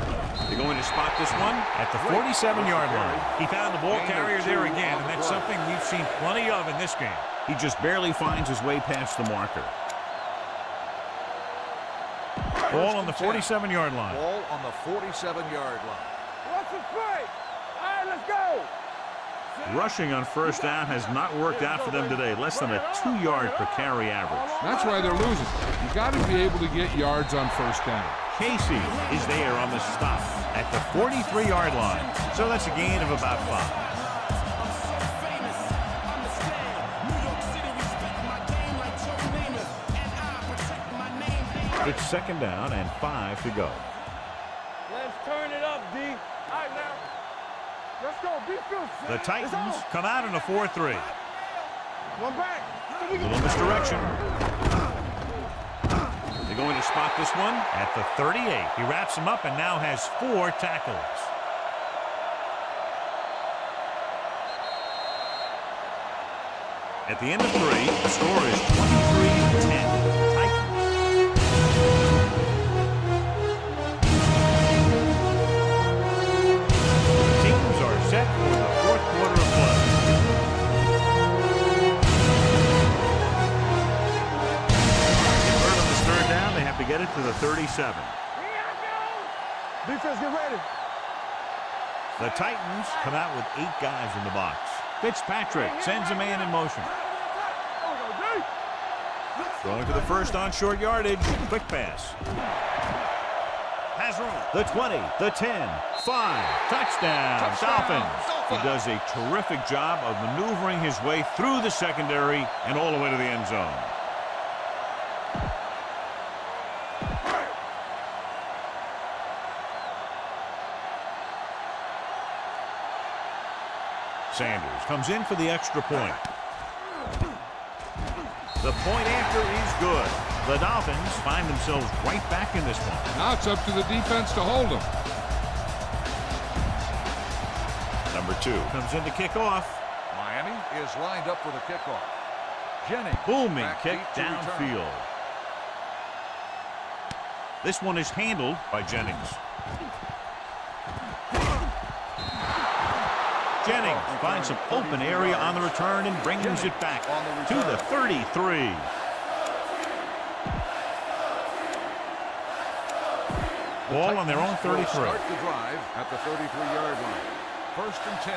They're going to spot this one at the 47-yard line. He found the ball carrier there again, and that's something we've seen plenty of in this game. He just barely finds his way past the marker. Ball on the 47-yard line.
Ball on the 47-yard line.
What's the play? All right, let's go.
Rushing on first down has not worked out for them today. Less than a two-yard per carry average.
That's why they're losing. You got to be able to get yards on first down.
Casey is there on the stop at the 43-yard line. So that's a gain of about five. It's second down and five to go.
Let's turn it up, D.
All right, now. Let's go. Be fierce.
The Titans come out in a 4-3.
One back.
A little misdirection. They're going to spot this one at the 38. He wraps him up and now has four tackles. At the end of three, the score is 23-10. It to the 37.
Defense, get ready.
The Titans come out with eight guys in the box. Fitzpatrick sends a man in motion. Going to the first on short yardage. Quick pass. Has room. The 20, the 10, 5. Touchdown, Dolphins. He does a terrific job of maneuvering his way through the secondary and all the way to the end zone. Sanders comes in for the extra point. The point after is good. The Dolphins find themselves right back in this one.
Now it's up to the defense to hold them.
Number two comes in to kick off.
Miami is lined up for the kickoff. Jennings.
Booming kick
deep to return.
downfield. This one is handled by Jennings. Jennings finds some open area on the return and brings it back to the 33. Ball on their own 33.
Start the drive at the 33-yard line. First and 10.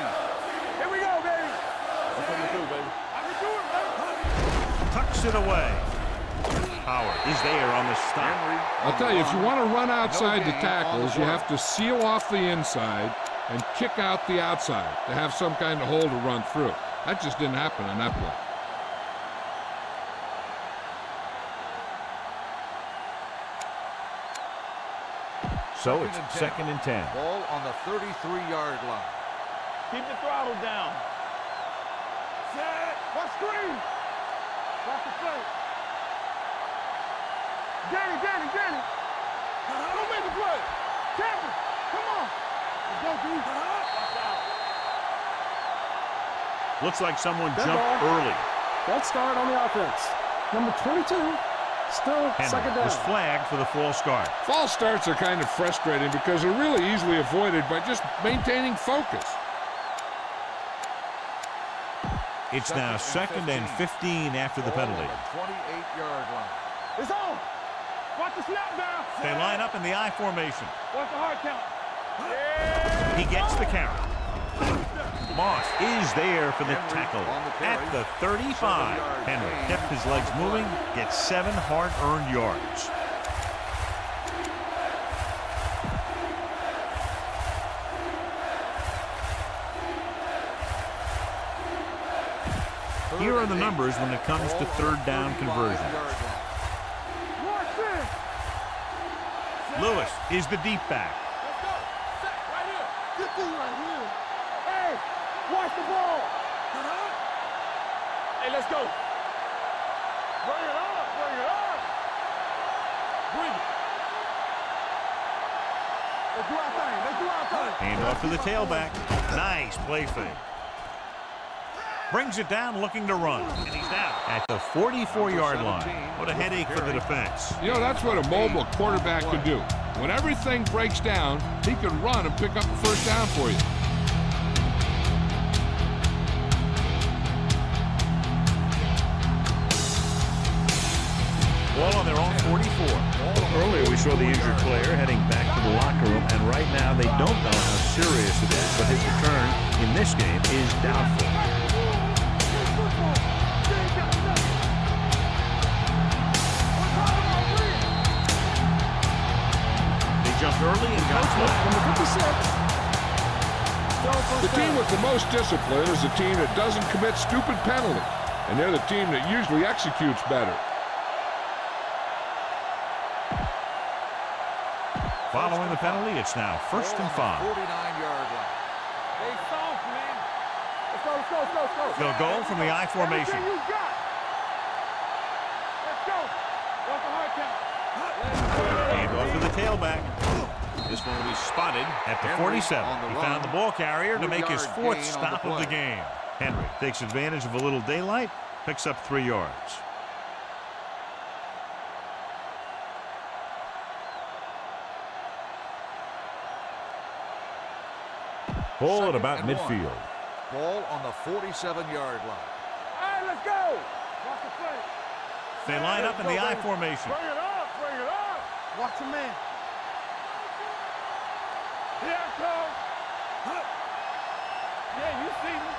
Here we go, baby. That's what we do, baby. I can do it, baby.
Tucks it away. Howard is there on the stop.
I'll tell you, if you want to run outside the tackles, you have to seal off the inside and kick out the outside to have some kind of hole to run through. That just didn't happen on that play.
So it's second and 10.
Ball on the 33-yard line.
Keep the throttle down.
Set. What screen? Watch the play. Danny, Danny, Danny. Don't make the play. Captain, come on. Let's go, D. Watch out.
Looks like someone
Good
jumped
ball.
early.
That start on the offense. Number 22, still second down.
was flagged for the false start.
False starts are kind of frustrating because they're really easily avoided by just maintaining focus.
It's now second and 15 after the penalty.
28-yard line.
It's on. Watch the snap down.
They line up in the I formation.
Watch the hard count.
He gets the carry. Moss is there for the
Henry
tackle
the
at the 35.
Seven-yard
Henry kept his legs moving, gets seven hard-earned yards. Here are the numbers when it comes to third down
35-yard
conversions.
line.
Watch this.
Lewis is the deep back.
Let's go. Set right here. Get through right here. Hey, watch the ball. Hey, let's go. Bring it up. Bring it up. Bring it. Let's do our thing. Let's do our thing.
Hand off to the tailback. Nice play fake. Brings it down looking to run. And he's down at the 44-yard line. What a headache for the defense.
You know, that's what a mobile quarterback can do. When everything breaks down, he can run and pick up the first down for you.
44. Earlier we saw the injured player heading back to the locker room, and right now they don't know how serious it is, but his return in this game is doubtful. They jumped early and got flagged.
Number 56.
The team with the most discipline is the team that doesn't commit stupid penalties. And they're the team that usually executes better.
Following the penalty, it's now first and five.
the 49-yard line.
Stay soft, man.
Let's go, let's go, let's go, let's go.
They'll go from the I formation.
Everything you got. Let's go. Watch the hard count.
Hand off to the tailback. This one will be spotted at the 47.
the
He found the ball carrier to make his fourth stop
the
of the game. Henry takes advantage of a little daylight, picks up three yards. Ball at about
and one.
midfield.
Ball on the 47-yard line.
Hey, let's go. Watch the play.
They line up in the I formation.
Bring it up, bring it up. Watch your man. Here I come. Yeah, you see me.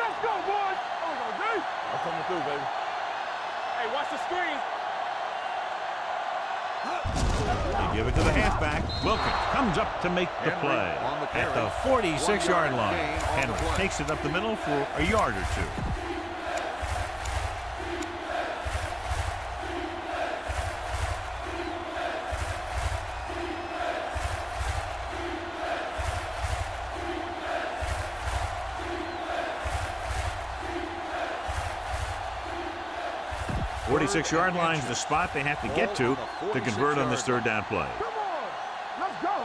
Let's go, boys. Oh, we go, D. I'm coming through, baby. Hey, watch the screen.
They give it to the halfback. Wilkins comes up to make the play. At the 46-yard line, Henry takes it up the middle for a yard or two. Forty-six yard line's the spot they have to get to to convert on this third down play.
Come on. Let's go.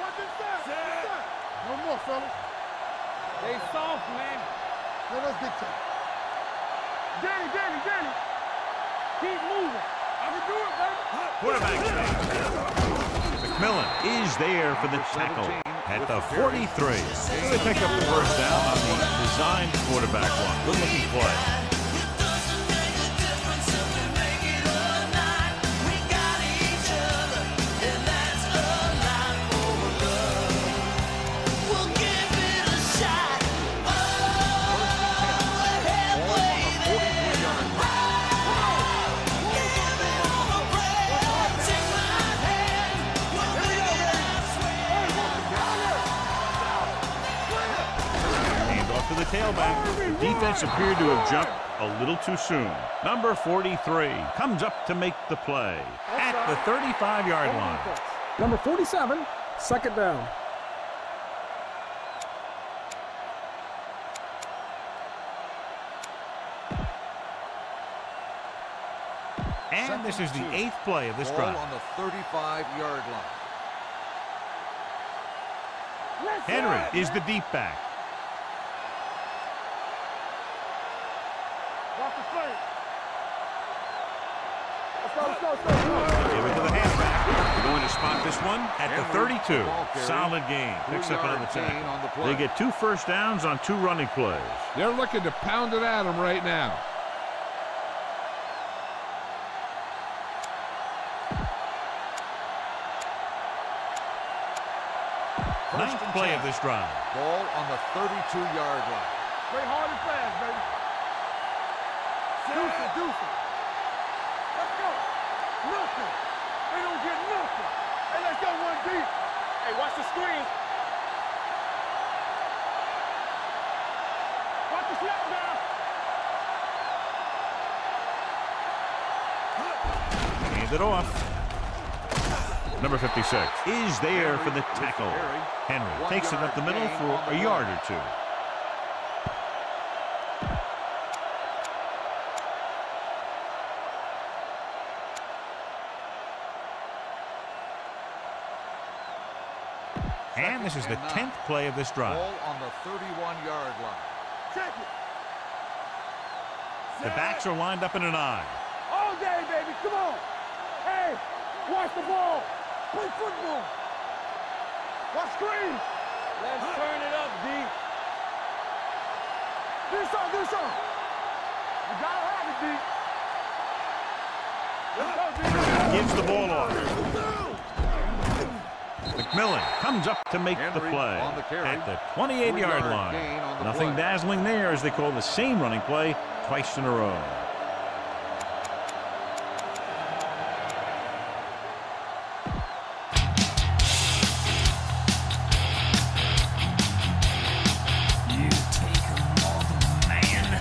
Watch this side. This side. No more, fellas.
They soft, man.
Let us dictate. Danny, Danny, Danny. Keep moving. I can do it, baby.
Quarterback change. McMillan is there for the tackle at the 43. They pick up the first down on the designed quarterback one. Good looking play. Defense appeared to have jumped a little too soon. Number 43 comes up to make the play at the 35-yard line.
Number 47, second down.
And this is the eighth play of this
Ball
drive.
on the 35-yard line.
Henry is the deep back.
Watch the. Let's go, let's go, let's go.
Give it to the halfback. They're going to spot this one at the 32. Solid game. Picks up another
Three-yard gain on the
tackle.
play.
They get two first downs on two running plays.
They're looking to pound it at him right now.
First
Ninth play of this drive.
Ball on the 32-yard line.
Play hard and fast, baby. Deuce it, deuce. Let's go. Nothing. They don't get nothing. Hey, let's go one deep.
Hey, watch the screen.
Watch the snap down.
Hand it off. Number 56 is there for the tackle. Henry takes it up the middle for a yard or two. This is the 10th play of this drive.
On the 31-yard line.
Check it.
The backs are lined up in an I.
All day, baby. Come on. Hey, watch the ball. Play football. Watch screen.
Let's turn it up, D.
Do something, do something. You gotta have it, D. Let's go, D.
Gives the ball off. McMillan comes up to make the play
on the carry.
at the 28-yard line.
the
Nothing
play.
dazzling there as they call the same running play twice in a row.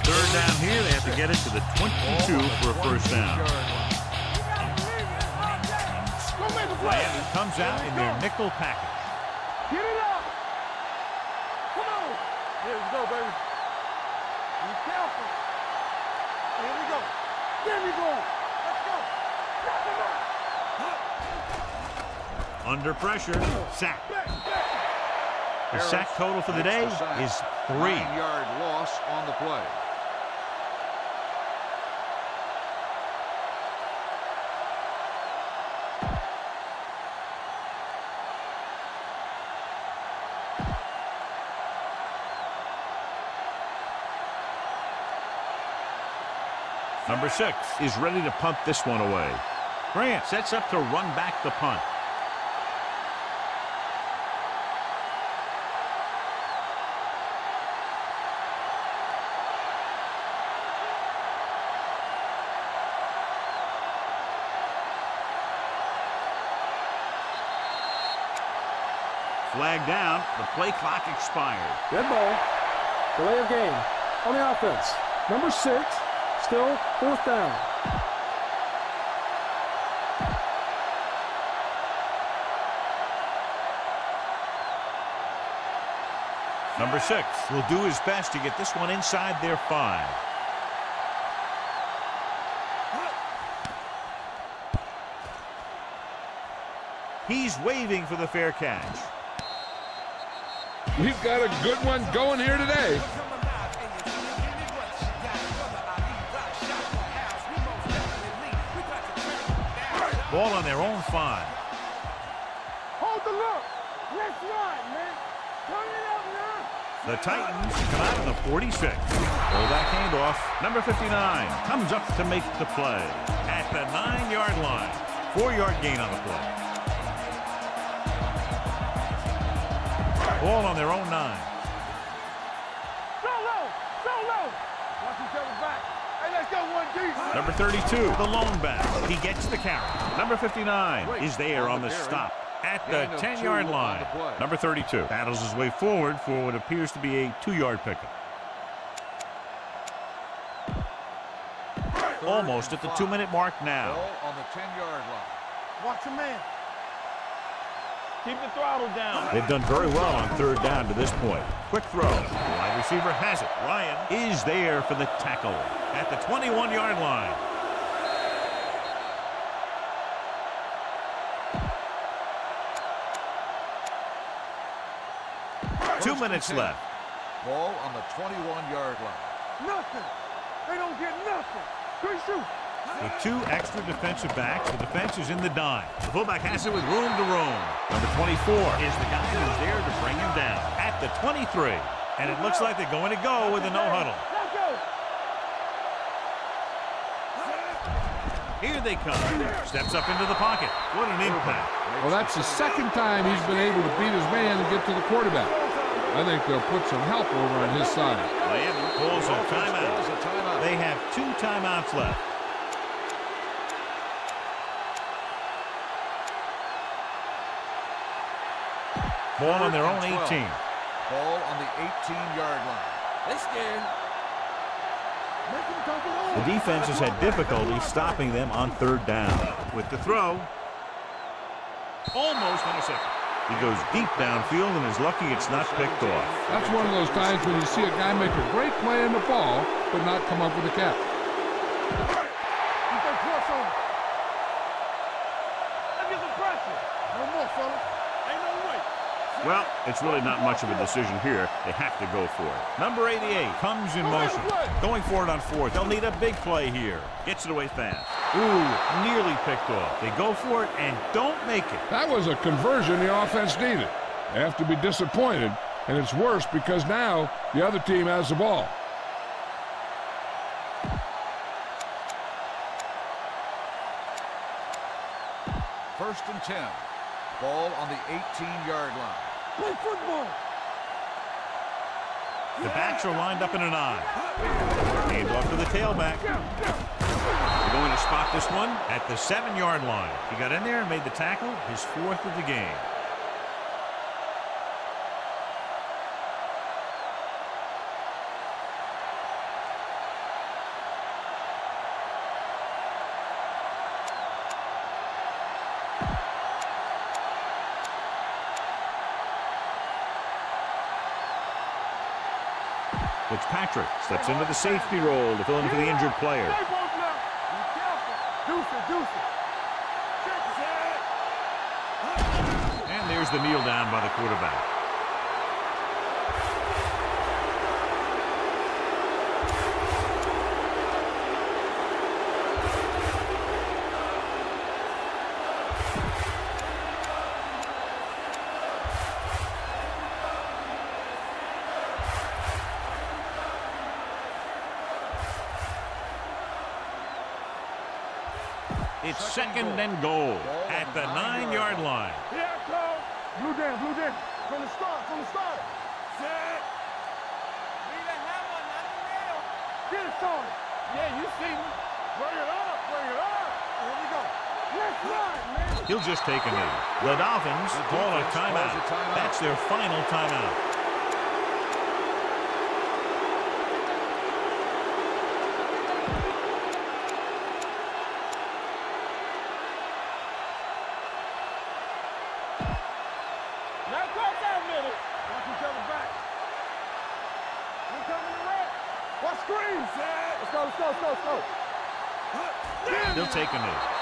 Third down here, they have to get it to the 22 for a first down. Comes out in their nickel package.
Get it up. Come on. Here we go, baby. Be careful. Here we go. There we go. Let's go. Him out.
Under pressure, sack.
Back, back.
The sack total for the day
Makes the sack.
is three.
Nine-yard loss on the play.
number six, is ready to punt this one away. Grant sets up to run back the punt. Flag down. The play clock expired.
Dead ball. Delay of game. On the offense. Number six, Still fourth down.
Number six will do his best to get this one inside their five. He's waving for the fair catch.
We've got a good one going here today.
Ball on their own five.
Hold the look. Let's run, man. Turn it up now.
The Titans come out of the 46. Pull that handoff. Number 59 comes up to make the play at the nine-yard line. Four-yard gain on the play. Ball on their own nine. Number 32, the lone back. He gets the carry. Number 59 is there on the stop at the 10-yard line. Number 32 battles his way forward for what appears to be a two-yard pickup. Almost at the two-minute mark now.
On the 10-yard line.
Watch your man.
Keep the throttle down.
They've done very well on third down to this point. Quick throw. Wide receiver has it. Ryan is there for the tackle at the 21-yard line. Two minutes left.
Ball on the 21-yard line.
Nothing. They don't get nothing. Good shoot.
With two extra defensive backs, the defense is in the dime. The fullback has it with room to roam. Number 24 is the guy who's there to bring him down at the 23. And it looks like they're going to go with a no huddle. Here they come. Steps up into the pocket. What an impact.
Well, that's the second time he's been able to beat his man and get to the quarterback. I think they'll put some help over on his side.
Miami pulls
Calls a timeout.
They have two timeouts left. Ball on their own 18.
Ball on the 18-yard line.
They scared.
Make him take it on.
The defense has had difficulty stopping them on third down. With the throw, almost intercepted. He goes deep downfield and is lucky it's not picked off.
That's one of those times when you see a guy make a great play in the ball, but not come up with a catch.
You can cross over. Let's get some pressure. No more, fella. Ain't no way.
Well, it's really not much of a decision here. They have to go for it. Number 88 comes in motion. Going for it on fourth. They'll need a big play here. Gets it away fast. Ooh, nearly picked off. They go for it and don't make it.
That was a conversion the offense needed. They have to be disappointed, and it's worse because now the other team has the ball.
First and 10. Ball on the 18-yard line.
Play football.
The backs are lined up in an I. Hand off to the tailback. They're going to spot this one at the seven-yard line. He got in there and made the tackle, his fourth of the game. Fitzpatrick steps into the safety role to fill in for the injured player.
Stay both left. Be careful. Deuce it, deuce it. Check his head.
And there's the kneel down by the quarterback. And goal at the nine-yard line.
Here it comes. Blue down, blue down. From the start, from the start. Set.
Need a hammer, not a nail.
Get it started.
Yeah, you see me.
Bring it up, bring it up. Oh, here we go. Let's
He'll just take a knee. The Dolphins call a timeout. That's their final timeout. He'll take a knee.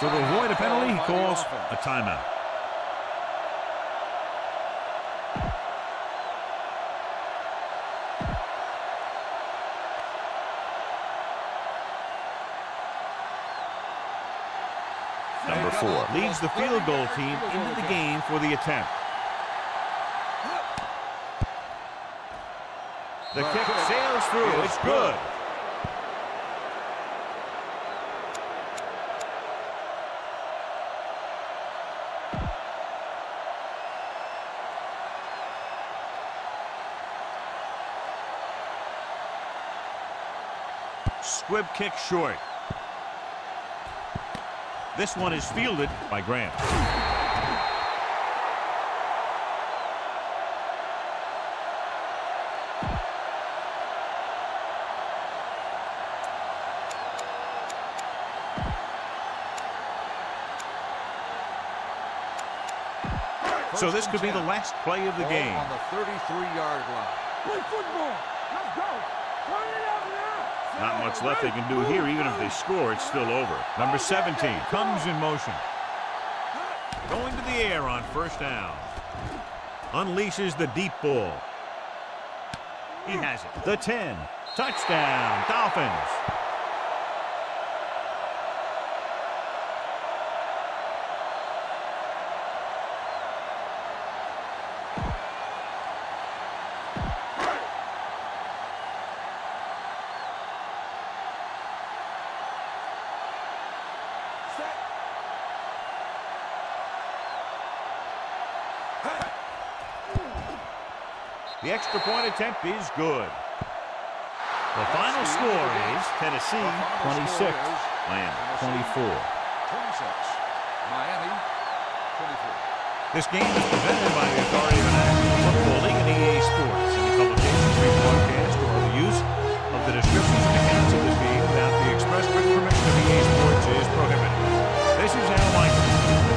So to avoid a penalty, he calls a timeout. Number four leads the field goal team into the game for the attempt. The kick sails through. It's good. Squib kick short. This one is fielded by Grant. So this could be the last play of the game.
On the 33-yard line.
Play football. Let's go. Turn it up now.
Not much left they can do here. Even if they score, it's still over. Number 17 comes in motion. Going to the air on first down. Unleashes the deep ball. He has it. The 10. Touchdown, Dolphins. extra point attempt is good. The final score is Tennessee 26, Miami 24.
26, Miami 24.
This game is presented by the authority of the National Football League and EA Sports. Any publication, rebroadcast, or the use of the descriptions and accounts of this game without the express written permission of EA Sports is prohibited. This is Al Michaels.